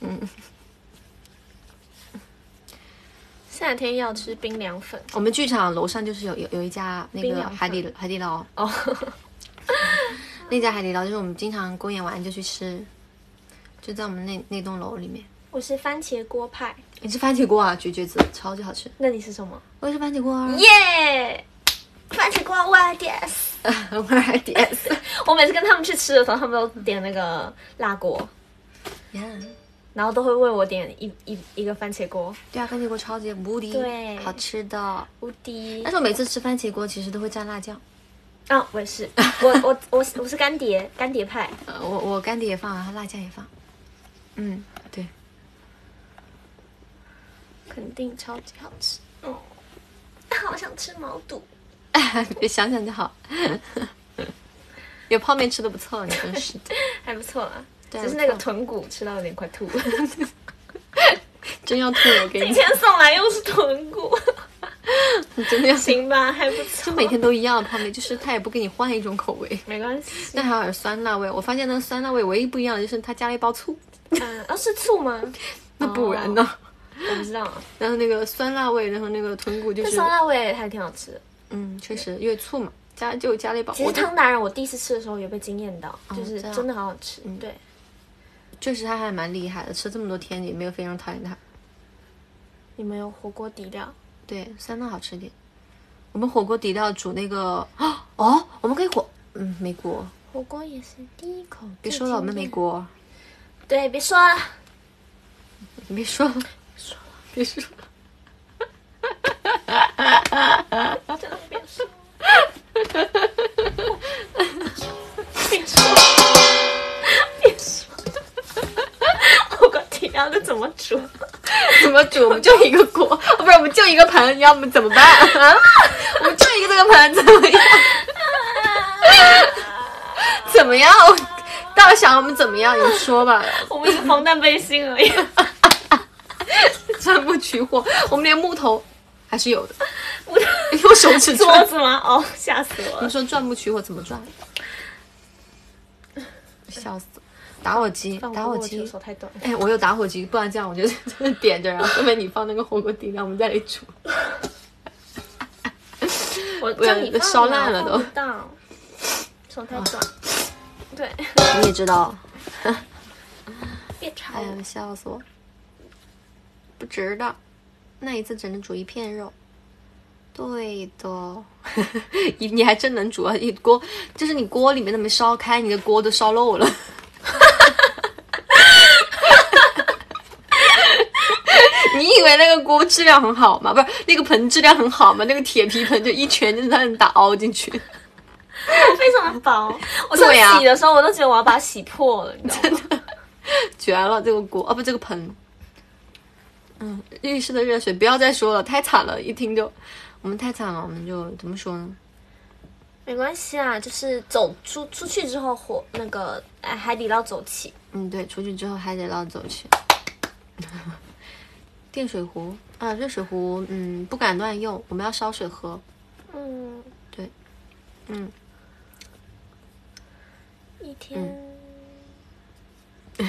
嗯，夏天要吃冰凉粉我们剧场楼上就是有有有一家那个海底海底捞，哦。(laughs) 那家海底捞就是我们经常公演完就去吃，就在我们那那栋楼里面。我是番茄锅派，你吃番茄锅啊，绝绝子，超级好吃。那你是什么？我也是番茄锅啊，耶！番茄锅 YDS。我还 DS。(laughs) (laughs) 我每次跟他们去吃的时候，他们都点那个辣锅，呀，然后都会为我点一一一个番茄锅，对啊，番茄锅超级无敌对好吃的。无敌但。是我每次吃番茄锅其实都会蘸辣酱，啊，我也是，我我我我是干碟 (laughs) 干碟派，呃，我我干碟也放，然后辣酱也放。嗯，对，肯定超级好吃。哦，(laughs) 好想吃毛肚。别 (laughs) 想想就好。有泡面吃的不错，你真是的，还不错啦，对只是那个豚骨吃到有点快吐。(laughs) 真要吐了，我跟今你天送来又是豚骨，你，(laughs) 真的要行吧，还不错。就每天都一样的泡面，就是他也不给你换一种口味。没关系。那还有点酸辣味，我发现那个酸辣味唯一不一样的就是他加了一包醋，嗯，哦，是醋吗？(laughs) 那不然呢？我不知道。然后那个酸辣味，然后那个豚骨就是，但酸辣味还挺好吃的。嗯，确实因为醋嘛，加就加了一包。其实汤达人，我第一次吃的时候也被惊艳到，就是真的好好吃。嗯对，确实他还蛮厉害的，吃这么多天也没有非常讨厌他。你们有火锅底料？对，酸的好吃点。我们火锅底料煮那个啊哦，我们可以火，嗯，没锅，火锅也是第一口。别说了，我们没。锅，对，别说了。你别说了，别说了。真的别说。别 (laughs) 锅底料的怎么煮？(laughs) 怎么煮？我们就一个锅，哦，不是，我们就一个盆，你要么怎么办啊？我们就一个这个盆，怎么样？怎么样？到底想我们怎么样？你说吧，(laughs) 我们一个防弹背心而已。(laughs) 钻木取火，我们连木头还是有的，木头用手指桌。子吗？哦，吓死我了你。说钻木取火怎么钻？笑死！打火机，放打火机，手太短。哎，我有打火机，不然这样我就真的点着，然后后面你放那个火锅底料，我们在那里煮。我 (laughs) 不然叫你放烧烂了都到，手太短。对，你也知道，(laughs) 别吵哎呀。，笑死我！不值得，那一次只能煮一片肉。对的，你 (laughs) 你还真能煮啊！一锅就是你锅里面都没烧开，你的锅都烧漏了。你以为那个锅质量很好嘛？不是那个盆质量很好嘛？那个铁皮盆就一拳就让你打凹进去。(laughs) 非常薄。我洗的时候，我都觉得我要把它洗破了，你知道吗？(laughs) 绝了！这个锅啊，不，这个盆。嗯，浴室的热水不要再说了，太惨了，一听就我们太惨了，我们就怎么说呢？没关系啊，就是走出出去之后火那个哎海底捞走起。嗯，对，出去之后海底捞走去。(laughs) 电水壶，啊，热水壶，嗯，不敢乱用，我们要烧水喝。嗯，对，嗯，一天。对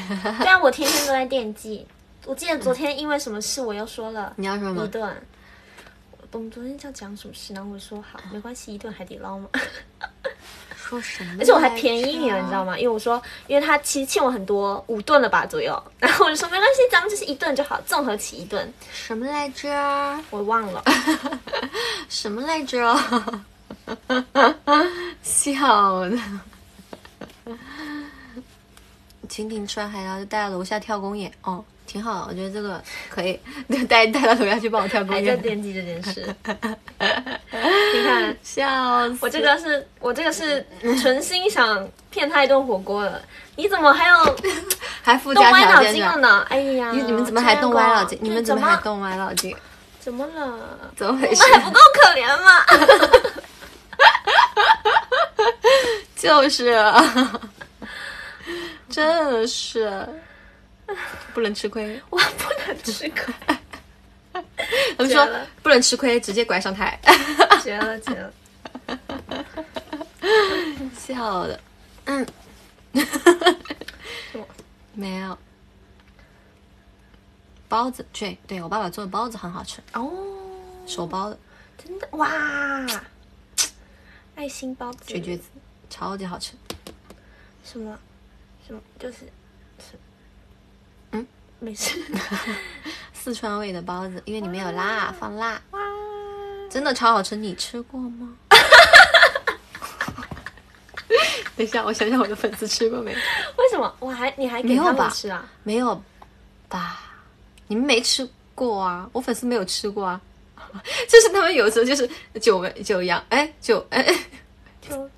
啊，我天天都在惦记。我记得昨天因为什么事，我又说了你要说什么一？顿。我们昨天要讲什么事？然后我说好，没关系，一顿海底捞嘛。说什么？而且我还便宜你了，你知道？吗？因为我说，因为他其实欠我很多，五顿了吧左右。然后我就说没关系，咱们就是一顿就好，综合起一顿。什么来着？我忘了，(laughs) 什么来着？(laughs) 笑的。(laughs) 晴晴吃完海底捞就带到楼下跳公演，哦，挺好，我觉得这个可以，带带到楼下去帮我跳公还在。惦记这件事。(laughs) 你看，笑死！我这个是我这个是存心想骗他一顿火锅的，你怎么还有 (laughs) 还附加条件呢？哎呀，你你们怎么还动歪脑筋？你们怎么还动歪脑筋？怎么了？怎么回事我？还不够可怜吗？(laughs) 就是啊，真的是 (laughs) 不能吃亏。我不能吃亏，(laughs) 他们说不能吃亏，直接拐上台，绝了绝了！笑的。嗯，么？没有。包子，对对，我爸爸做的包子很好吃，哦，手包的。真的？哇！爱心包子，绝绝子，超级好吃。什么？什么？就是没事 (laughs) 四川味的包子，因为里面有辣，放辣，哇！真的超好吃。你吃过吗？(laughs) 等一下，我想想我的粉丝吃过没？(laughs) 为什么我还你还给他们吃啊？没有吧？你们没吃过啊？我粉丝没有吃过啊。就是他们有时候就是九味九阳，哎九哎，哎就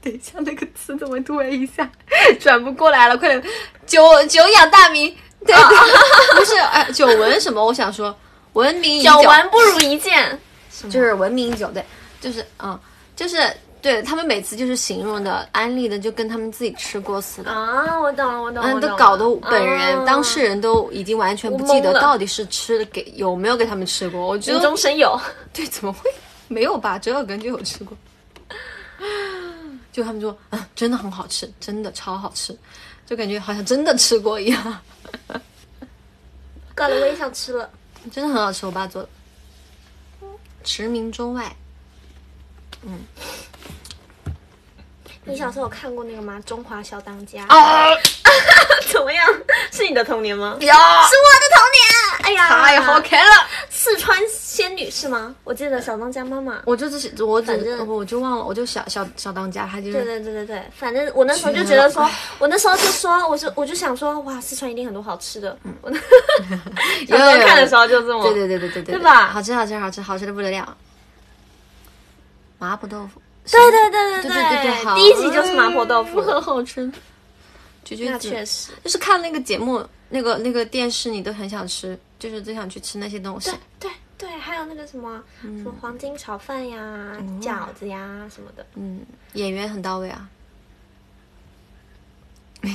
等一下那个词怎么突然一下转不过来了？快点，久久仰大名，对 (laughs) 对，(laughs) 不是哎久闻什么？我想说闻名已久，久闻不如一见，(laughs) 就是闻名已久，对，就是嗯，就是对他们每次就是形容的安利的，就跟他们自己吃过似的。啊！我懂了，我懂了，都搞得本人、啊当事人都已经完全不记得到底是吃的给有没有给他们吃过。我觉得无得中生有。对，怎么会没有吧？折耳根就有吃过。就他们说，嗯，真的很好吃，真的超好吃，就感觉好像真的吃过一样，(laughs) 搞得我也想吃了。真的很好吃，我爸做的，驰名中外。嗯你小时候有看过那个吗？《中华小当家》啊，怎么样？是你的童年吗？呀，是我的童年。哎呀，太好看了！四川仙女是吗？我记得小当家妈妈。我就是我只反正我就忘了，我就小小小当家，他就是对对对对对，反正我那时候就觉得说，我那时候就说，我就我就想说，哇，四川一定很多好吃的。我那 (laughs) 小时候看的时候就这么，对对对对对对，对吧好吃好吃好吃好吃的不得了。麻婆豆腐，对对对对对对对好第一集就是麻婆豆腐，(laughs) 很好吃。绝绝那子，确实，就是看那个节目，那个那个电视，你都很想吃，就是都想去吃那些东西对。对对，还有那个什么什么黄金炒饭呀、饺子呀什么的。嗯，演员很到位啊。(laughs)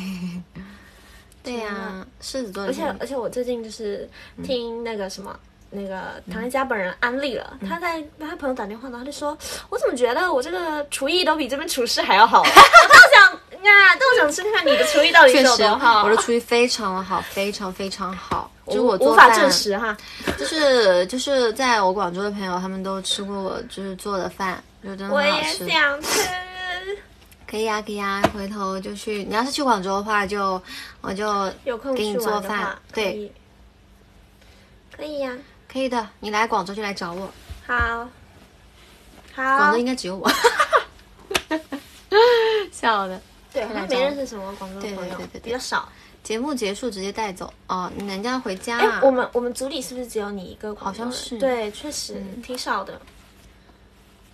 对呀、狮子座而且而且我最近就是听那个什么。那个唐一佳本人安利了，他在跟他朋友打电话，然后他就说：“我怎么觉得我这个厨艺都比这边厨师还要好？” (laughs) 我都想啊，都想吃看看你的厨艺到底有多好。我的厨艺非常的好，非常非常好。就是我做饭无法证实哈。就是就是在我广州的朋友，他们都吃过我就是做的饭，就真的我也很好吃。想吃。可以啊、可以啊、回头就去。你要是去广州的话，就我就有空给你做饭，对，可以，可以呀、可以的。你来广州就来找我，好，好广州，应该只有我。(laughs) (laughs) 笑的。对，他没认识什么广州朋友，对对对比较少。节目结束直接带走哦，人家回家、哎、我们我们组里是不是只有你一个广州人？好像是对，确实、挺少的。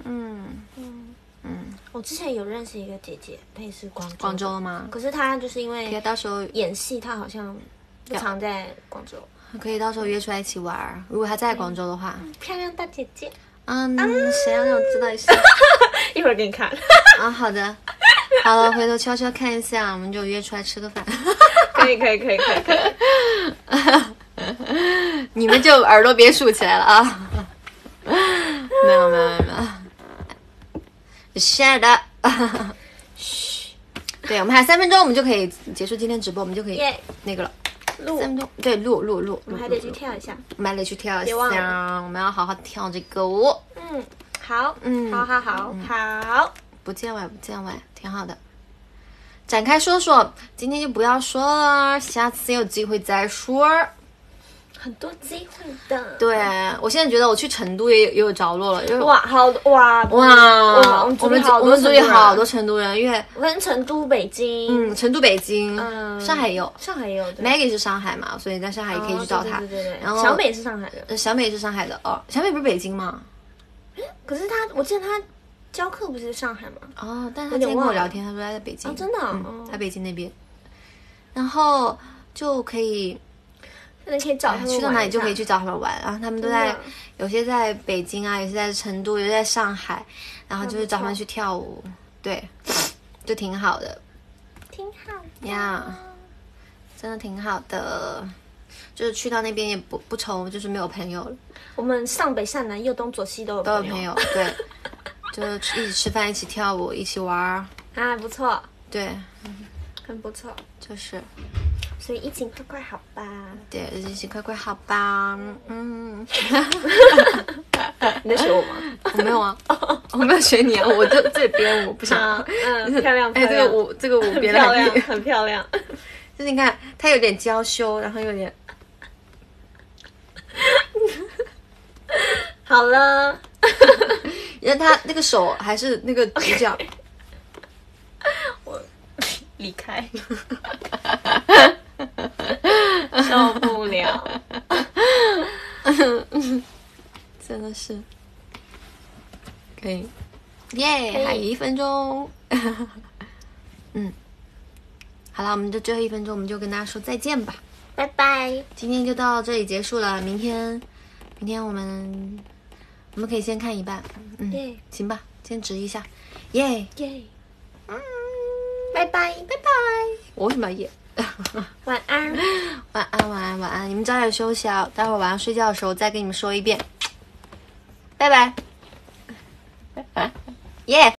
嗯嗯，嗯，我之前有认识一个姐姐，她也是广广州的吗？可是她就是因为到时候演戏，她好像不常在广州。可以到时候约出来一起玩儿。如果她在广州的话，漂亮大姐姐，嗯，谁要让我知道一下？(laughs) 一会儿给你看。啊，好的，好了，回头悄悄看一下，我们就约出来吃个饭。可以可以可以可以可以。(laughs) 你们就耳朵别竖起来了啊！没有没有没有，shut up！嘘，对，我们还有三分钟，我们就可以结束今天直播，我们就可以，那个了。录三分钟，对，录录录，我们还得去，跳一下。我们还得去跳一下，我们要好好跳这个舞。嗯，好，嗯好好好好，不见外，不见外，挺好的。展开说说，今天就不要说了，下次有机会再说。很多机会的。对我现在觉得我去成都也有也有着落了，因为哇，好哇哇，我们我们我们组里好多成都人，因为我跟成都、北京，嗯，成都、北京、嗯，上海也有上海也有，Maggie 是上海嘛，所以在上海也可以去找他哦对。对对对，然后小美是上海的，呃小美是上海的哦，小美不是北京吗？可是她，我记得她教课不是在上海吗？哦，但是她有点今天跟我聊天，他说他在北京，哦真的在北京那边，然后就可以那你可以找他们哎去到哪里就可以去找他们玩，然后他们都在有些在北京啊，有些在成都，有些在上海，然后就是找他们去跳舞，对，就挺好的。挺好的。呀真的挺好的。就是去到那边也不不愁，就是没有朋友。了，我们上北下南右东左西都有朋都有朋友，对，(laughs) 就一起吃饭，一起跳舞，一起玩儿，啊，不错，对，很不错。就是所以疫情快快好吧？对，一起快快好吧，嗯，(laughs) 你在学我吗？我没有啊，我没有学你啊，我就这边我不想，啊，嗯，(laughs) 漂亮，哎，漂这个舞这个舞很编的漂亮，很厉害很漂亮。(laughs) 就是你看，它有点娇羞，然后有点好了，因为他那个手还是那个 (laughs) 指甲 (laughs) 我离开，(laughs) 受不了。真的是可以，耶、还有一分钟。嗯，好了，我们就最后一分钟，我们就跟大家说再见吧。拜拜。今天就到这里结束了，明天，明天我们我们可以先看一半，嗯耶。行吧，先值一下，耶、耶，嗯，拜拜，拜拜，我为什么要耶？(laughs) 晚安。晚安，晚安，晚安！你们早点休息啊，待会儿晚上睡觉的时候再跟你们说一遍，拜拜，耶、